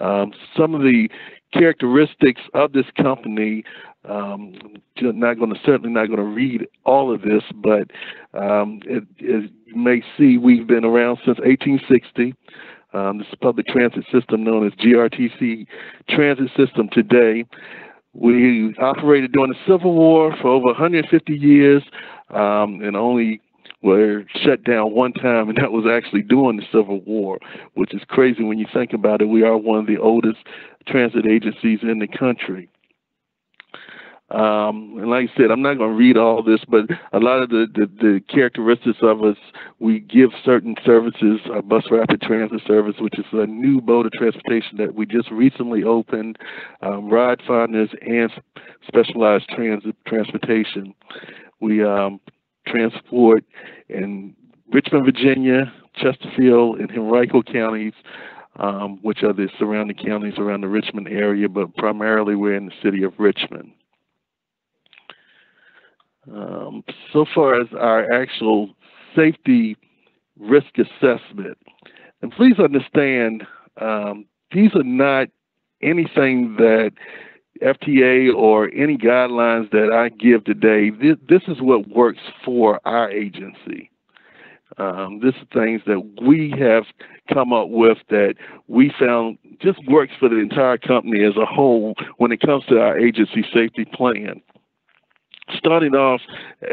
Um, some of the characteristics of this company um, not going to certainly not going to read all of this, but um, it, as you may see, we've been around since 1860. Um, this public transit system known as GRTC Transit System today. We operated during the Civil War for over 150 years um, and only were shut down one time, and that was actually during the Civil War, which is crazy when you think about it. We are one of the oldest transit agencies in the country. Um, and like I said, I'm not going to read all this, but a lot of the, the, the, characteristics of us, we give certain services, our bus rapid transit service, which is a new mode of transportation that we just recently opened, um, RideFinders and specialized transit transportation. We um, transport in Richmond, Virginia, Chesterfield and Henrico counties, um, which are the surrounding counties around the Richmond area, but primarily we're in the city of Richmond. Um, so far as our actual safety risk assessment, and please understand, um, these are not anything that FTA or any guidelines that I give today. This, this is what works for our agency. Um, this is things that we have come up with that we found just works for the entire company as a whole when it comes to our agency safety plan. Starting off,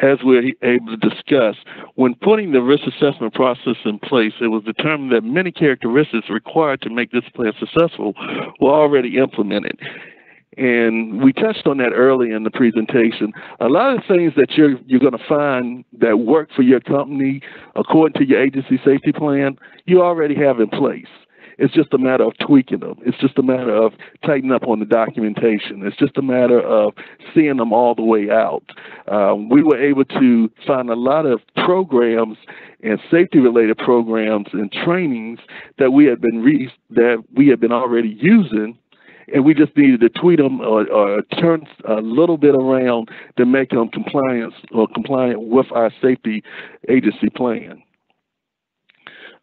as we're able to discuss, when putting the risk assessment process in place, it was determined that many characteristics required to make this plan successful were already implemented and we touched on that early in the presentation. A lot of things that you're you're going to find that work for your company according to your agency safety plan, you already have in place. It's just a matter of tweaking them. It's just a matter of tightening up on the documentation. It's just a matter of seeing them all the way out. Um, we were able to find a lot of programs and safety-related programs and trainings that we had been re- that we had been already using and we just needed to tweet them or, or turn a little bit around to make them compliant or compliant with our safety agency plan.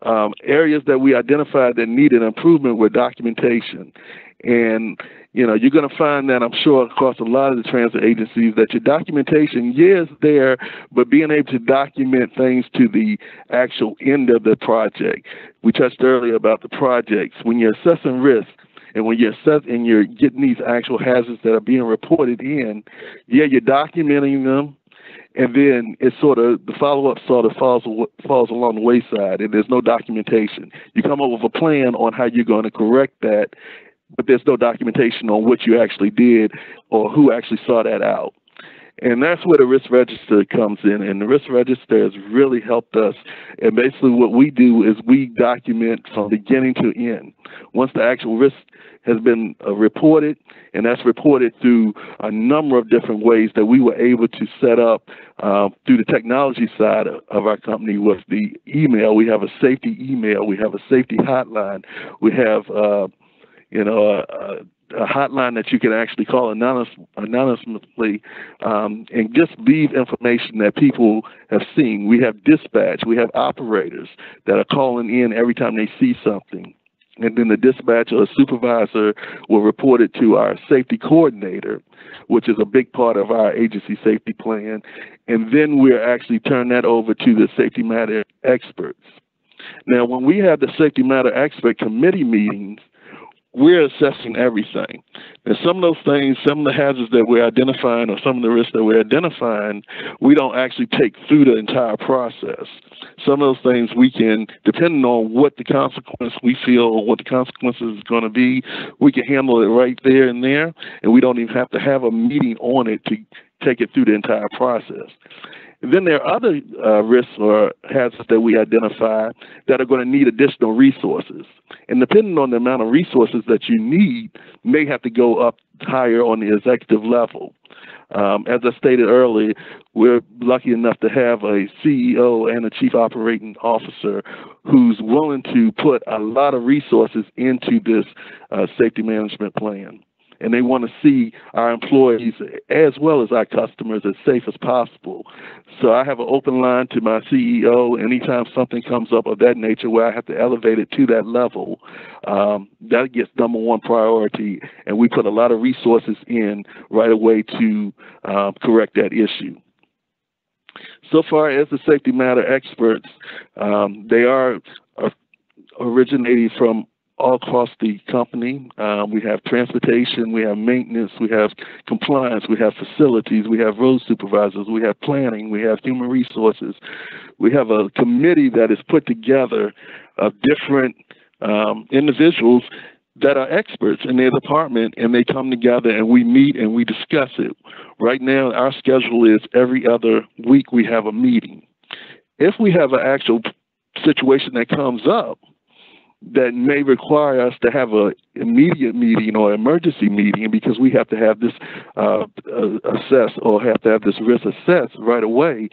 Um, areas that we identified that needed improvement were documentation. And, you know, you're going to find that, I'm sure, across a lot of the transit agencies that your documentation, yes, there, but being able to document things to the actual end of the project. We touched earlier about the projects. When you're assessing risk, and when you're assessing and you're getting these actual hazards that are being reported in, yeah, you're documenting them, and then it's sort of the follow-up sort of falls falls along the wayside, and there's no documentation. You come up with a plan on how you're going to correct that, but there's no documentation on what you actually did or who actually saw that out. And that's where the risk register comes in. And the risk register has really helped us. And basically, what we do is we document from beginning to end. Once the actual risk has been uh, reported, and that's reported through a number of different ways that we were able to set up uh, through the technology side of, our company with the email. We have a safety email, we have a safety hotline, we have, uh, you know, a, a, hotline that you can actually call anonymous, anonymously um, and just leave information that people have seen. We have dispatch, we have operators that are calling in every time they see something and then the dispatcher or supervisor will report it to our safety coordinator, which is a big part of our agency safety plan. And then we're actually turn that over to the safety matter experts. Now, when we have the safety matter expert committee meetings, we're assessing everything. And some of those things, some of the hazards that we're identifying or some of the risks that we're identifying, we don't actually take through the entire process. Some of those things we can, depending on what the consequence we feel what the consequences is going to be, we can handle it right there and there, and we don't even have to have a meeting on it to take it through the entire process. Then there are other uh, risks or hazards that we identify that are going to need additional resources. And depending on the amount of resources that you need, may have to go up higher on the executive level. Um, as I stated earlier, we're lucky enough to have a CEO and a chief operating officer who's willing to put a lot of resources into this uh, safety management plan and they want to see our employees as well as our customers as safe as possible. So I have an open line to my CEO anytime something comes up of that nature where I have to elevate it to that level. Um, that gets number one priority, and we put a lot of resources in right away to um, correct that issue. So far as the safety matter experts, um, they are uh, originating from all across the company. Um, we have transportation, we have maintenance, we have compliance, we have facilities, we have road supervisors, we have planning, we have human resources. We have a committee that is put together of different um, individuals that are experts in their department and they come together and we meet and we discuss it. Right now, our schedule is every other week we have a meeting. If we have an actual situation that comes up, that may require us to have a immediate meeting or emergency meeting because we have to have this uh, uh, assessed or have to have this risk assessed right away,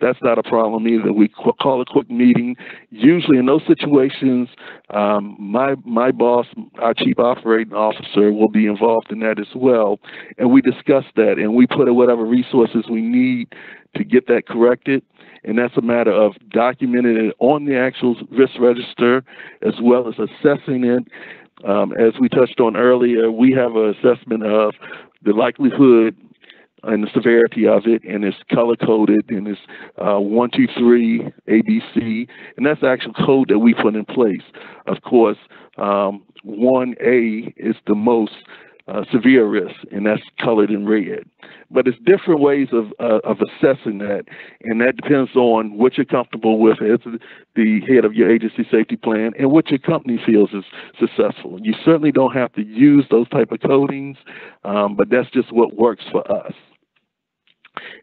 that's not a problem either. We call a quick meeting. Usually, in those situations, um, my my boss, our chief operating officer, will be involved in that as well, and we discuss that and we put in whatever resources we need to get that corrected. And that's a matter of documenting it on the actual risk register as well as assessing it. Um, as we touched on earlier, we have an assessment of the likelihood and the severity of it, and it's color coded, and it's uh, one, two, three, ABC, and that's the actual code that we put in place. Of course, um, 1A is the most uh, severe risk, and that's colored in red. But it's different ways of uh, of assessing that, and that depends on what you're comfortable with as the head of your agency safety plan and what your company feels is successful. You certainly don't have to use those type of codings, um, but that's just what works for us.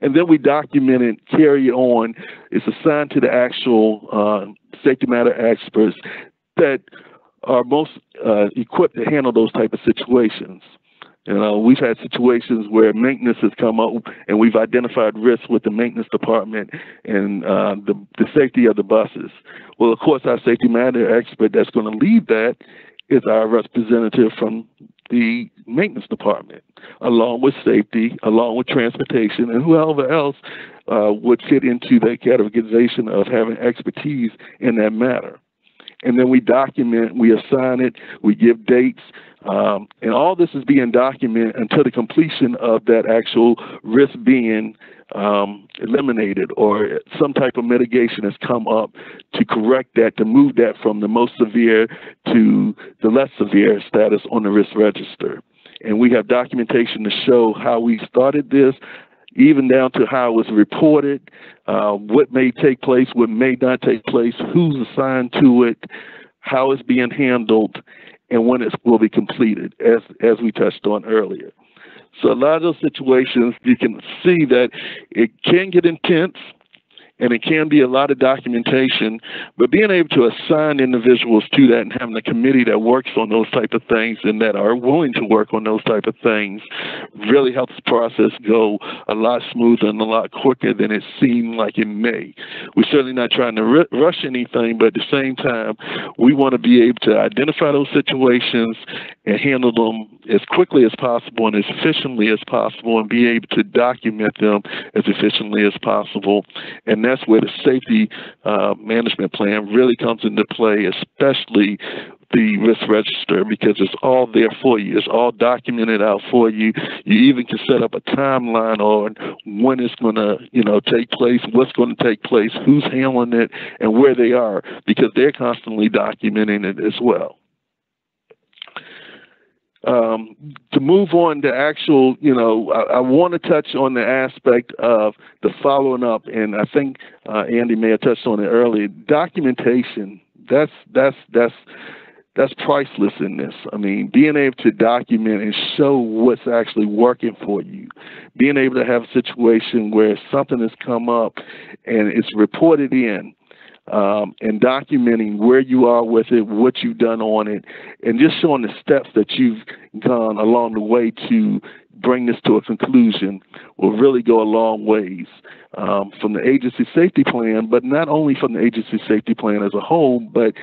And then we document it, carry on. It's assigned to the actual uh, safety matter experts that are most uh, equipped to handle those type of situations. You know, we've had situations where maintenance has come up and we've identified risks with the maintenance department and uh, the, the safety of the buses. Well, of course, our safety matter expert that's going to lead that is our representative from the maintenance department, along with safety, along with transportation, and whoever else uh, would fit into that categorization of having expertise in that matter and then we document, we assign it, we give dates, um, and all this is being documented until the completion of that actual risk being um, eliminated or some type of mitigation has come up to correct that, to move that from the most severe to the less severe status on the risk register. And we have documentation to show how we started this, even down to how it was reported, uh, what may take place, what may not take place, who's assigned to it, how it's being handled, and when it will be completed, as as we touched on earlier. So a lot of those situations, you can see that it can get intense and it can be a lot of documentation, but being able to assign individuals to that and having a committee that works on those type of things and that are willing to work on those type of things really helps the process go a lot smoother and a lot quicker than it seemed like it may. We're certainly not trying to rush anything, but at the same time, we want to be able to identify those situations and handle them as quickly as possible and as efficiently as possible and be able to document them as efficiently as possible. And that's where the safety uh, management plan really comes into play, especially the risk register because it's all there for you. It's all documented out for you. You even can set up a timeline on when it's going to, you know, take place, what's going to take place, who's handling it, and where they are because they're constantly documenting it as well um, to move on to actual, you know, I, I want to touch on the aspect of the following up, and I think uh, Andy may have touched on it earlier. Documentation. That's that's that's that's priceless in this. I mean, being able to document and show what's actually working for you, being able to have a situation where something has come up and it's reported in um, and documenting where you are with it, what you've done on it, and just showing the steps that you've gone along the way to bring this to a conclusion will really go a long ways um, from the agency safety plan, but not only from the agency safety plan as a whole, but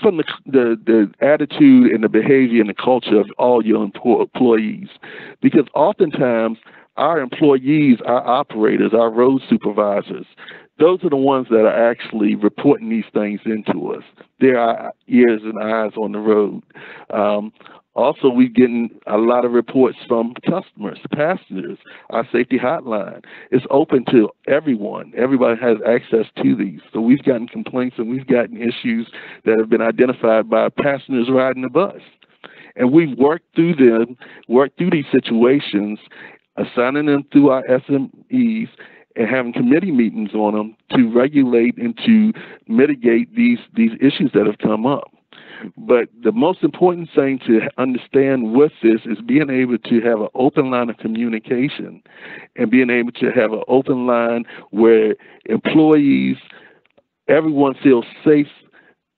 from the, the, the attitude and the behavior and the culture of all your employees. Because oftentimes, our employees, our operators, our road supervisors, those are the ones that are actually reporting these things into us. They're our ears and eyes on the road. Um, also, we're getting a lot of reports from customers, passengers. Our safety hotline is open to everyone. Everybody has access to these. So we've gotten complaints and we've gotten issues that have been identified by passengers riding the bus. And we've worked through them, worked through these situations, assigning them through our SMEs and having committee meetings on them to regulate and to mitigate these these issues that have come up. But the most important thing to understand with this is being able to have an open line of communication and being able to have an open line where employees, everyone feels safe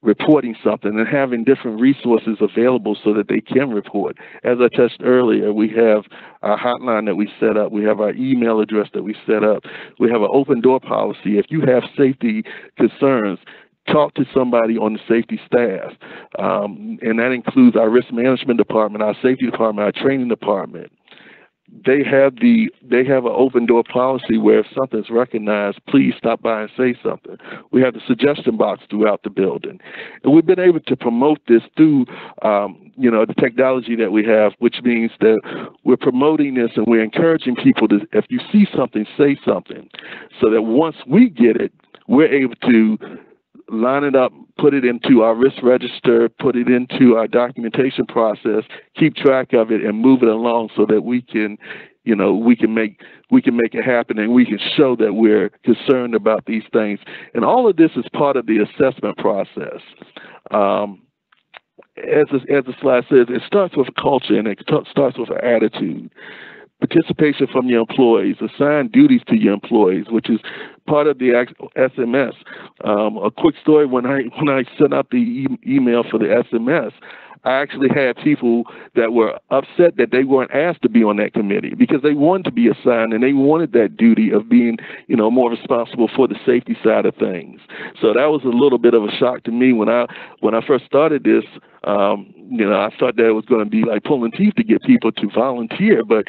reporting something and having different resources available so that they can report. As I touched earlier, we have our hotline that we set up, we have our email address that we set up, we have an open door policy. If you have safety concerns, talk to somebody on the safety staff. Um, and that includes our risk management department, our safety department, our training department they have the they have an open door policy where if something's recognized, please stop by and say something. We have the suggestion box throughout the building, and we've been able to promote this through um, you know the technology that we have, which means that we're promoting this and we're encouraging people to if you see something, say something, so that once we get it, we're able to line it up, put it into our risk register, put it into our documentation process, keep track of it, and move it along so that we can, you know, we can make we can make it happen and we can show that we're concerned about these things. And all of this is part of the assessment process. Um, as the, as the slide says, it starts with culture and it starts with attitude participation from your employees, assign duties to your employees, which is part of the SMS. Um, a quick story: when I when I sent out the e email for the SMS, I actually had people that were upset that they weren't asked to be on that committee because they wanted to be assigned and they wanted that duty of being, you know, more responsible for the safety side of things. So that was a little bit of a shock to me when I when I first started this. Um, you know, I thought that it was going to be like pulling teeth to get people to volunteer, but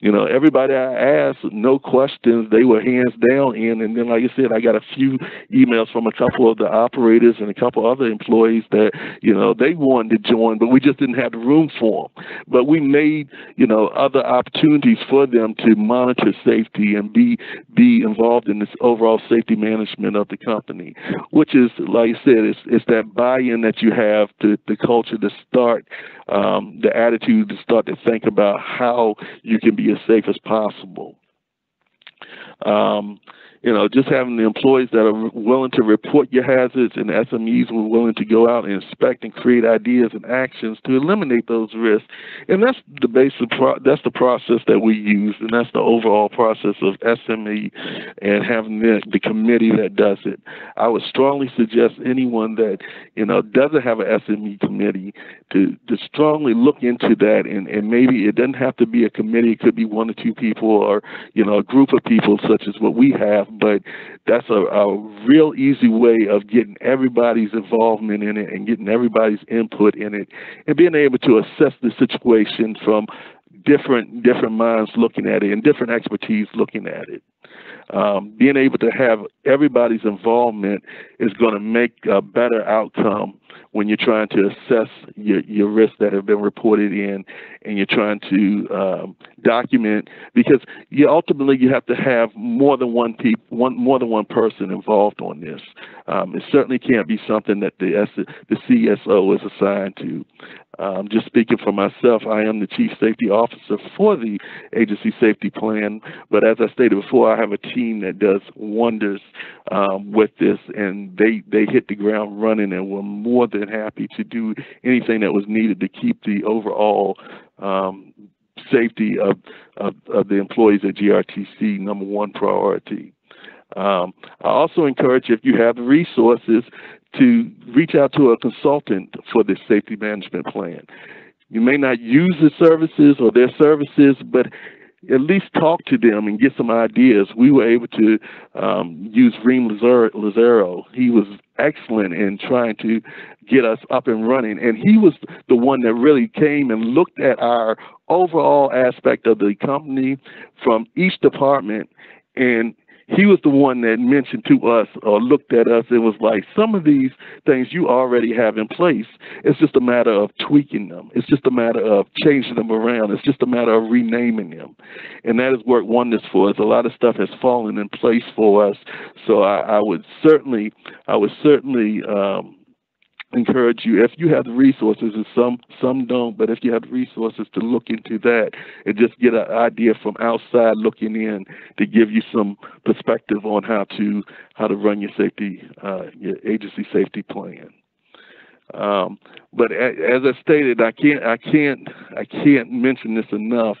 you know, everybody I asked, no questions, they were hands down in. And then, like I said, I got a few emails from a couple of the operators and a couple other employees that, you know, they wanted to join, but we just didn't have the room for them. But we made, you know, other opportunities for them to monitor safety and be be involved in this overall safety management of the company, which is, like I said, it's, it's that buy-in that you have to the culture to start, um, the attitude to start to think about how you can be as safe as possible. Um, you know, just having the employees that are willing to report your hazards and SMEs were willing to go out and inspect and create ideas and actions to eliminate those risks. And that's the basic pro- that's the process that we use, and that's the overall process of SME and having the, the committee that does it. I would strongly suggest anyone that you know doesn't have an SME committee to to strongly look into that, and and maybe it doesn't have to be a committee; it could be one or two people, or you know a group of people, such as what we have but that's a, a real easy way of getting everybody's involvement in it and getting everybody's input in it and being able to assess the situation from different different minds looking at it and different expertise looking at it. Um, being able to have everybody's involvement is going to make a better outcome when you're trying to assess your, your risks that have been reported in and you're trying to um, document because you ultimately you have to have more than one peop, one more than one person involved on this. Um, it certainly can't be something that the S, the CSO is assigned to. Um, just speaking for myself, I am the chief safety officer for the agency safety plan. But as I stated before, I have a team that does wonders um, with this, and they they hit the ground running, and we're more than happy to do anything that was needed to keep the overall um, safety of, of, of the employees at GRTC number one priority. Um, I also encourage if you have the resources to reach out to a consultant for this safety management plan. You may not use the services or their services, but at least talk to them and get some ideas. We were able to um, use Reem Lazaro. He was excellent in trying to get us up and running, and he was the one that really came and looked at our overall aspect of the company from each department and he was the one that mentioned to us or looked at us. It was like some of these things you already have in place. It's just a matter of tweaking them. It's just a matter of changing them around. It's just a matter of renaming them, and that has worked wonders for us. A lot of stuff has fallen in place for us. So I, I would certainly, I would certainly. Um, encourage you if you have the resources and some some don't but if you have the resources to look into that and just get an idea from outside looking in to give you some perspective on how to how to run your safety uh, your agency safety plan Um, but as I stated, I can't, I can't, I can't mention this enough.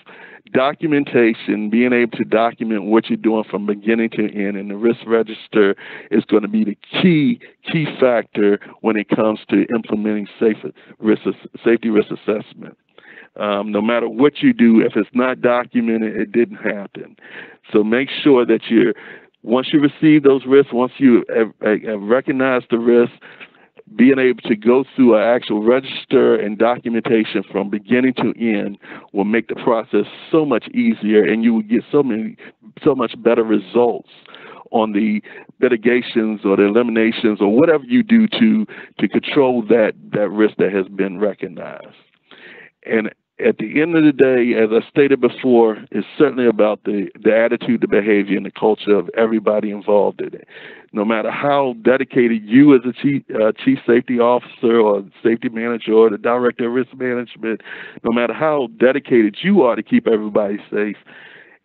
Documentation, being able to document what you're doing from beginning to end, and the risk register is going to be the key key factor when it comes to implementing safe risk safety risk assessment. Um, no matter what you do, if it's not documented, it didn't happen. So make sure that you're once you receive those risks, once you have, have recognized the risk, being able to go through an actual register and documentation from beginning to end will make the process so much easier and you will get so many so much better results on the mitigations or the eliminations or whatever you do to to control that that risk that has been recognized. And at the end of the day, as I stated before, it's certainly about the, the attitude, the behavior, and the culture of everybody involved in it. No matter how dedicated you as a chief, uh, chief safety officer or safety manager or the director of risk management, no matter how dedicated you are to keep everybody safe,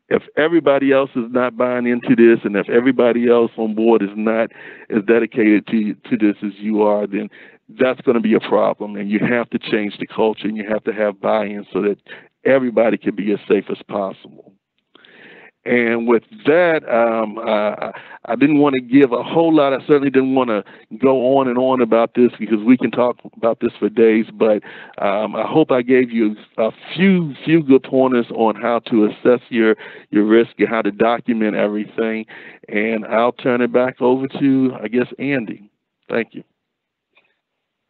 if everybody else is not buying into this and if everybody else on board is not as dedicated to, to this as you are, then that's going to be a problem. And you have to change the culture and you have to have buy in so that everybody can be as safe as possible. And with that, um, I, I didn't want to give a whole lot. I certainly didn't want to go on and on about this because we can talk about this for days. But um, I hope I gave you a few few good pointers on how to assess your your risk and how to document everything. And I'll turn it back over to I guess Andy. Thank you.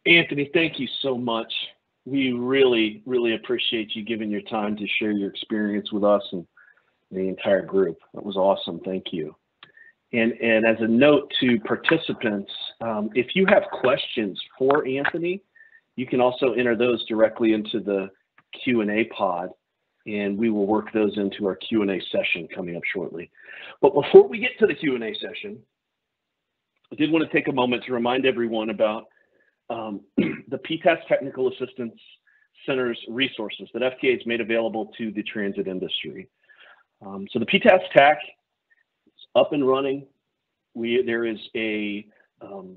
Anthony, thank you so much. We really, really appreciate you giving your time to share your experience with us and the entire group. That was awesome. Thank you. And, and as a note to participants, um, if you have questions for Anthony, you can also enter those directly into the Q&A pod and we will work those into our Q&A session coming up shortly. But before we get to the Q&A session, I did want to take a moment to remind everyone about um, [clears throat] the PTASP Technical Assistance Center's resources that FTA has made available to the transit industry. Um, so the PTASP TAC is up and running. We, there is a um,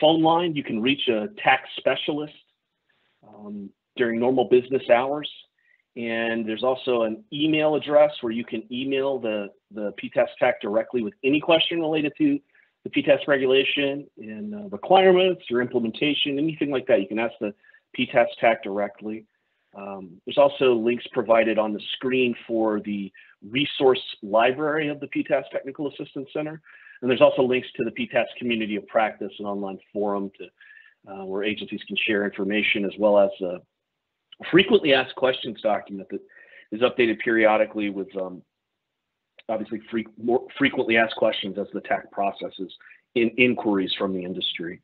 phone line. You can reach a TAC specialist um, during normal business hours. And there's also an email address where you can email the, the PTASP TAC directly with any question related to the PTASP regulation and uh, requirements or implementation, anything like that. You can ask the PTASP TAC directly. Um, there's also links provided on the screen for the resource library of the PTASP Technical Assistance Center. And there's also links to the PTASP Community of Practice, an online forum to, uh, where agencies can share information as well as a frequently asked questions document that is updated periodically with um, obviously more frequently asked questions as the TAC processes in inquiries from the industry.